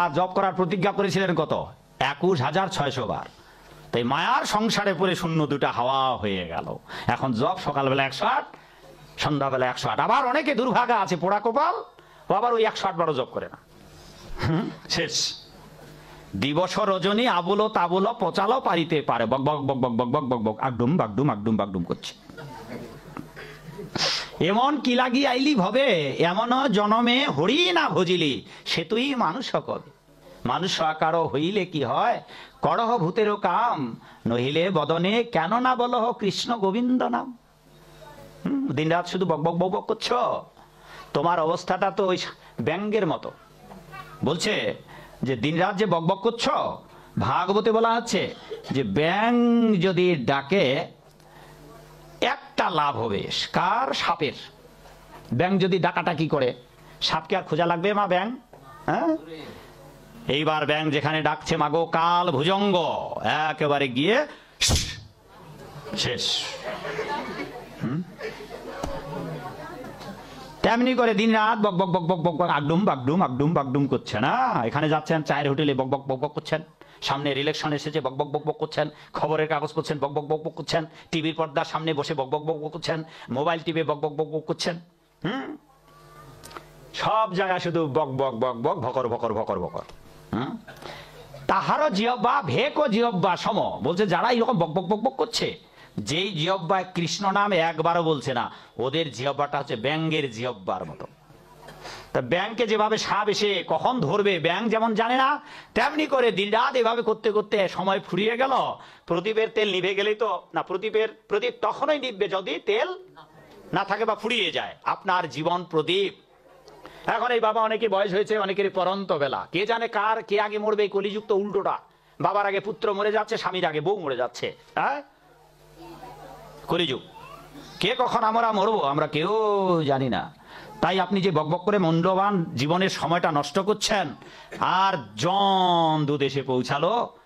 আর জব করার প্রতিজ্ঞা করেছিলেন কত? একুশ হাজার ছয়শো বার। তাই মায়ার সংসারে পড়ে শূন্য দুটা হাওয়া হয়ে গেল। এখন জব সকালবেলা একশো আট, সন্ধ্যাবেলা একশো আট। আবার অনেকে দুর্ভাগা আছে, পোড়া কপাল, ও আবার ওই একশো আট বারও জব করে না। শেষ। দিবস রজনী আবুলো তাবুলো পচালো পারিতে পারে। বক বক বক বক বক বক বক বক, আগডুম, বাগডুম আগডুম, বাগডুম করছে। এমন কি লাগি আইলি ভবে? এমন জনমে হরি না ভজিলি, সে তুই মানুষ কবে মানুষ আকার হইলে কি হয়? করহ ভূতেরও কাম নহিলে বদনে কেন না বলহ কৃষ্ণ গোবিন্দ নাম? হুম, দিনরাত শুধু বক বক বক বক করছ? তোমার অবস্থাটা তো ওই ব্যাঙ্গের মতো। বলছে যে দিনরাত যে বক বক করছ ভাগবতে বলা হচ্ছে যে ব্যাং যদি ডাকে একটা লাভ হবে। কার? সাপের। ব্যাং যদি ডাকাটাকি করে সাপকে আর খোঁজা লাগবে মা ব্যাং? হ্যাঁ? এইবার ব্যাং যেখানে ডাকছে মাগো কাল ভুজঙ্গ একেবারে গিয়ে শেষ? তেমনি করে দিন রাত বক বক বক বক বক বক আগডুম বাগডুম আগডুম বাগডুম করছে না এখানে যাচ্ছেন চায়ের হোটেলে বক বক বক বক করছেন সামনে ইলেকশন এসেছে বক বক বক বক করছেন খবরের কাগজ করছেন বক বক বক বক করছেন টিভির পর্দার সামনে বসে বক বক বক বক করছেন মোবাইল টিভি বক বক বক বক করছেন হুম সব জায়গায় শুধু বক বক বক বক ভকর ভকর ভকর ভকর হুম তাহারও জিহব্বা ভেক ও জিহব্বা সম। বলছে, যারা এরকম বক বক বক বক করছে, যেই জিহব্বা কৃষ্ণ নাম একবারও বলছে না, ওদের জিহব্বাটা হচ্ছে ব্যাঙ্গের জিহব্বার মতো। তা ব্যাংকে যেভাবে সাপ এসে কখন ধরবে ব্যাংক যেমন জানে না, তেমনি করে দিনরাত এভাবে করতে করতে সময় ফুরিয়ে গেল, প্রদীপের তেল নিভে গেলেই তো, না, প্রদীপের, প্রদীপ তখনই নিভবে যদি তেল না থাকে বা ফুরিয়ে যায়। আপনার জীবন প্রদীপ। এখন এই বাবা অনেকে বয়স হয়েছে, অনেকের পরন্ত বেলা কে জানে কার, কে আগে মরবে, কলিযুক্ত উল্টোটা। বাবার আগে পুত্র মরে যাচ্ছে, স্বামীর আগে বউ মরে যাচ্ছে। হ্যাঁ? কলিযুগ। কে কখন আমরা মরবো, আমরা কেউ জানি না। তাই আপনি যে বকবক করে মূল্যবান জীবনের সময়টা নষ্ট করছেন, আর জন দুদেশে পৌঁছালো,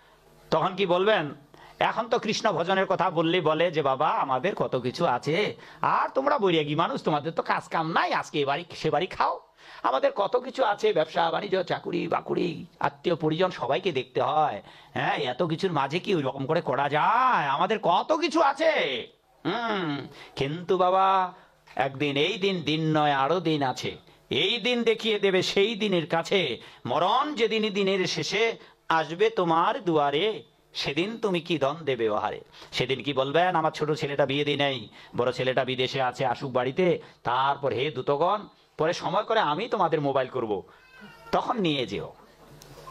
তখন কি বলবেন? এখন তো কৃষ্ণ ভজনের কথা বললে বলে যে, বাবা, আমাদের কত কিছু আছে। আর তোমরা বৈরাগী মানুষ, তোমাদের তো কাজ কাম নাই, আজকে এবারই সে বাড়ি খাও। আমাদের কত কিছু আছে, ব্যবসা, বাণিজ্য, চাকুরি বাকুড়ি আত্মীয়, পরিজন, সবাইকে দেখতে হয়। হ্যাঁ এত কিছুর মাঝে কি ওই রকম করে করা যায়? আমাদের কত কিছু আছে। হুম, কিন্তু বাবা, একদিন, এই দিন দিন নয়, আরও দিন আছে। এই দিন দেখিয়ে দেবে সেই দিনের কাছে। মরণ যেদিনই দিনের শেষে আসবে তোমার দুয়ারে, সেদিন তুমি কি দন দেবে ওহারে? সেদিন কি বলবেন আমার ছোট ছেলেটা বিয়ে দিই নেই, বড় ছেলেটা বিদেশে আছে, আসুক বাড়িতে। তারপর হে দুতগণ পরে সময় করে আমি তোমাদের মোবাইল করব। তখন নিয়ে যেও।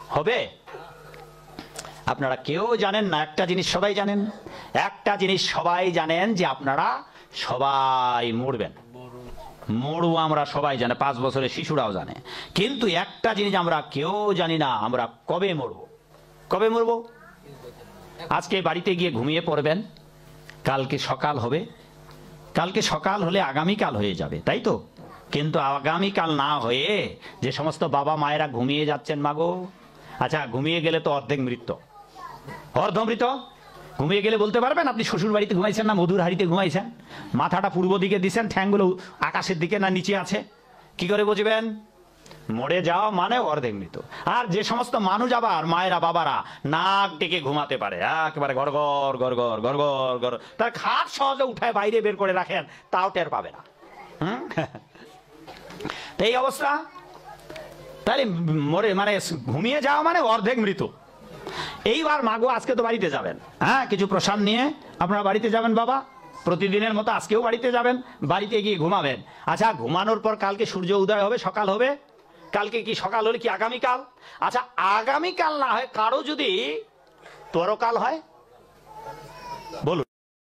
হবে? আপনারা কেউ জানেন না, একটা জিনিস সবাই জানেন। একটা জিনিস সবাই জানেন যে আপনারা সবাই মরবেন। মরু আমরা সবাই জানে, পাঁচ বছরের শিশুরাও জানে। কিন্তু একটা জিনিস আমরা কেউ জানি না, আমরা কবে মরব? কবে মরব? আজকে বাড়িতে গিয়ে ঘুমিয়ে পড়বেন। কালকে সকাল হবে। কালকে সকাল হলে আগামীকাল হয়ে যাবে, তাই তো? কিন্তু আগামীকাল না হয়ে যে সমস্ত বাবা মায়েরা ঘুমিয়ে যাচ্ছেন মাগো আচ্ছা ঘুমিয়ে গেলে তো অর্ধেক মৃত্যু। অর্ধমৃত ঘুমিয়ে গেলে বলতে পারবেন আপনি শ্বশুর বাড়িতে ঘুমাইছেন না, মধুর হাড়িতে ঘুমাইছেন? মাথাটা পূর্ব দিকে দিছেন, ঠ্যাংগুলো আকাশের দিকে না নিচে আছে? কি করে বুঝবেন? মরে যাওয়া মানে অর্ধেক মৃত আর যে সমস্ত মানুষ আবার, মায়েরা, বাবারা, নাক ডেকে ঘুমাতে পারে, একেবারে গড় গড় গড় গড় গড় গড় গড়। তার খাট সহজে উঠায় বাইরে বের করে রাখেন, তাও টের পাবে না। হুম? এই অবস্থা? তাহলে মরে মানে ঘুমিয়ে যাওয়া মানে অর্ধেক মৃত। এইবার মাগো আজকে তো বাড়িতে যাবেন। হ্যাঁ কিছু প্রসাদ নিয়ে আপনারা বাড়িতে যাবেন বাবা। প্রতিদিনের মতো আজকেও বাড়িতে যাবেন, বাড়িতে গিয়ে ঘুমাবেন। আচ্ছা ঘুমানোর পর কালকে সূর্য উদয় হবে, সকাল হবে? কালকে কি সকাল হলে কি আগামীকাল? আচ্ছা আগামীকাল না হয় কারও যদি পরকাল হয়? বলুন।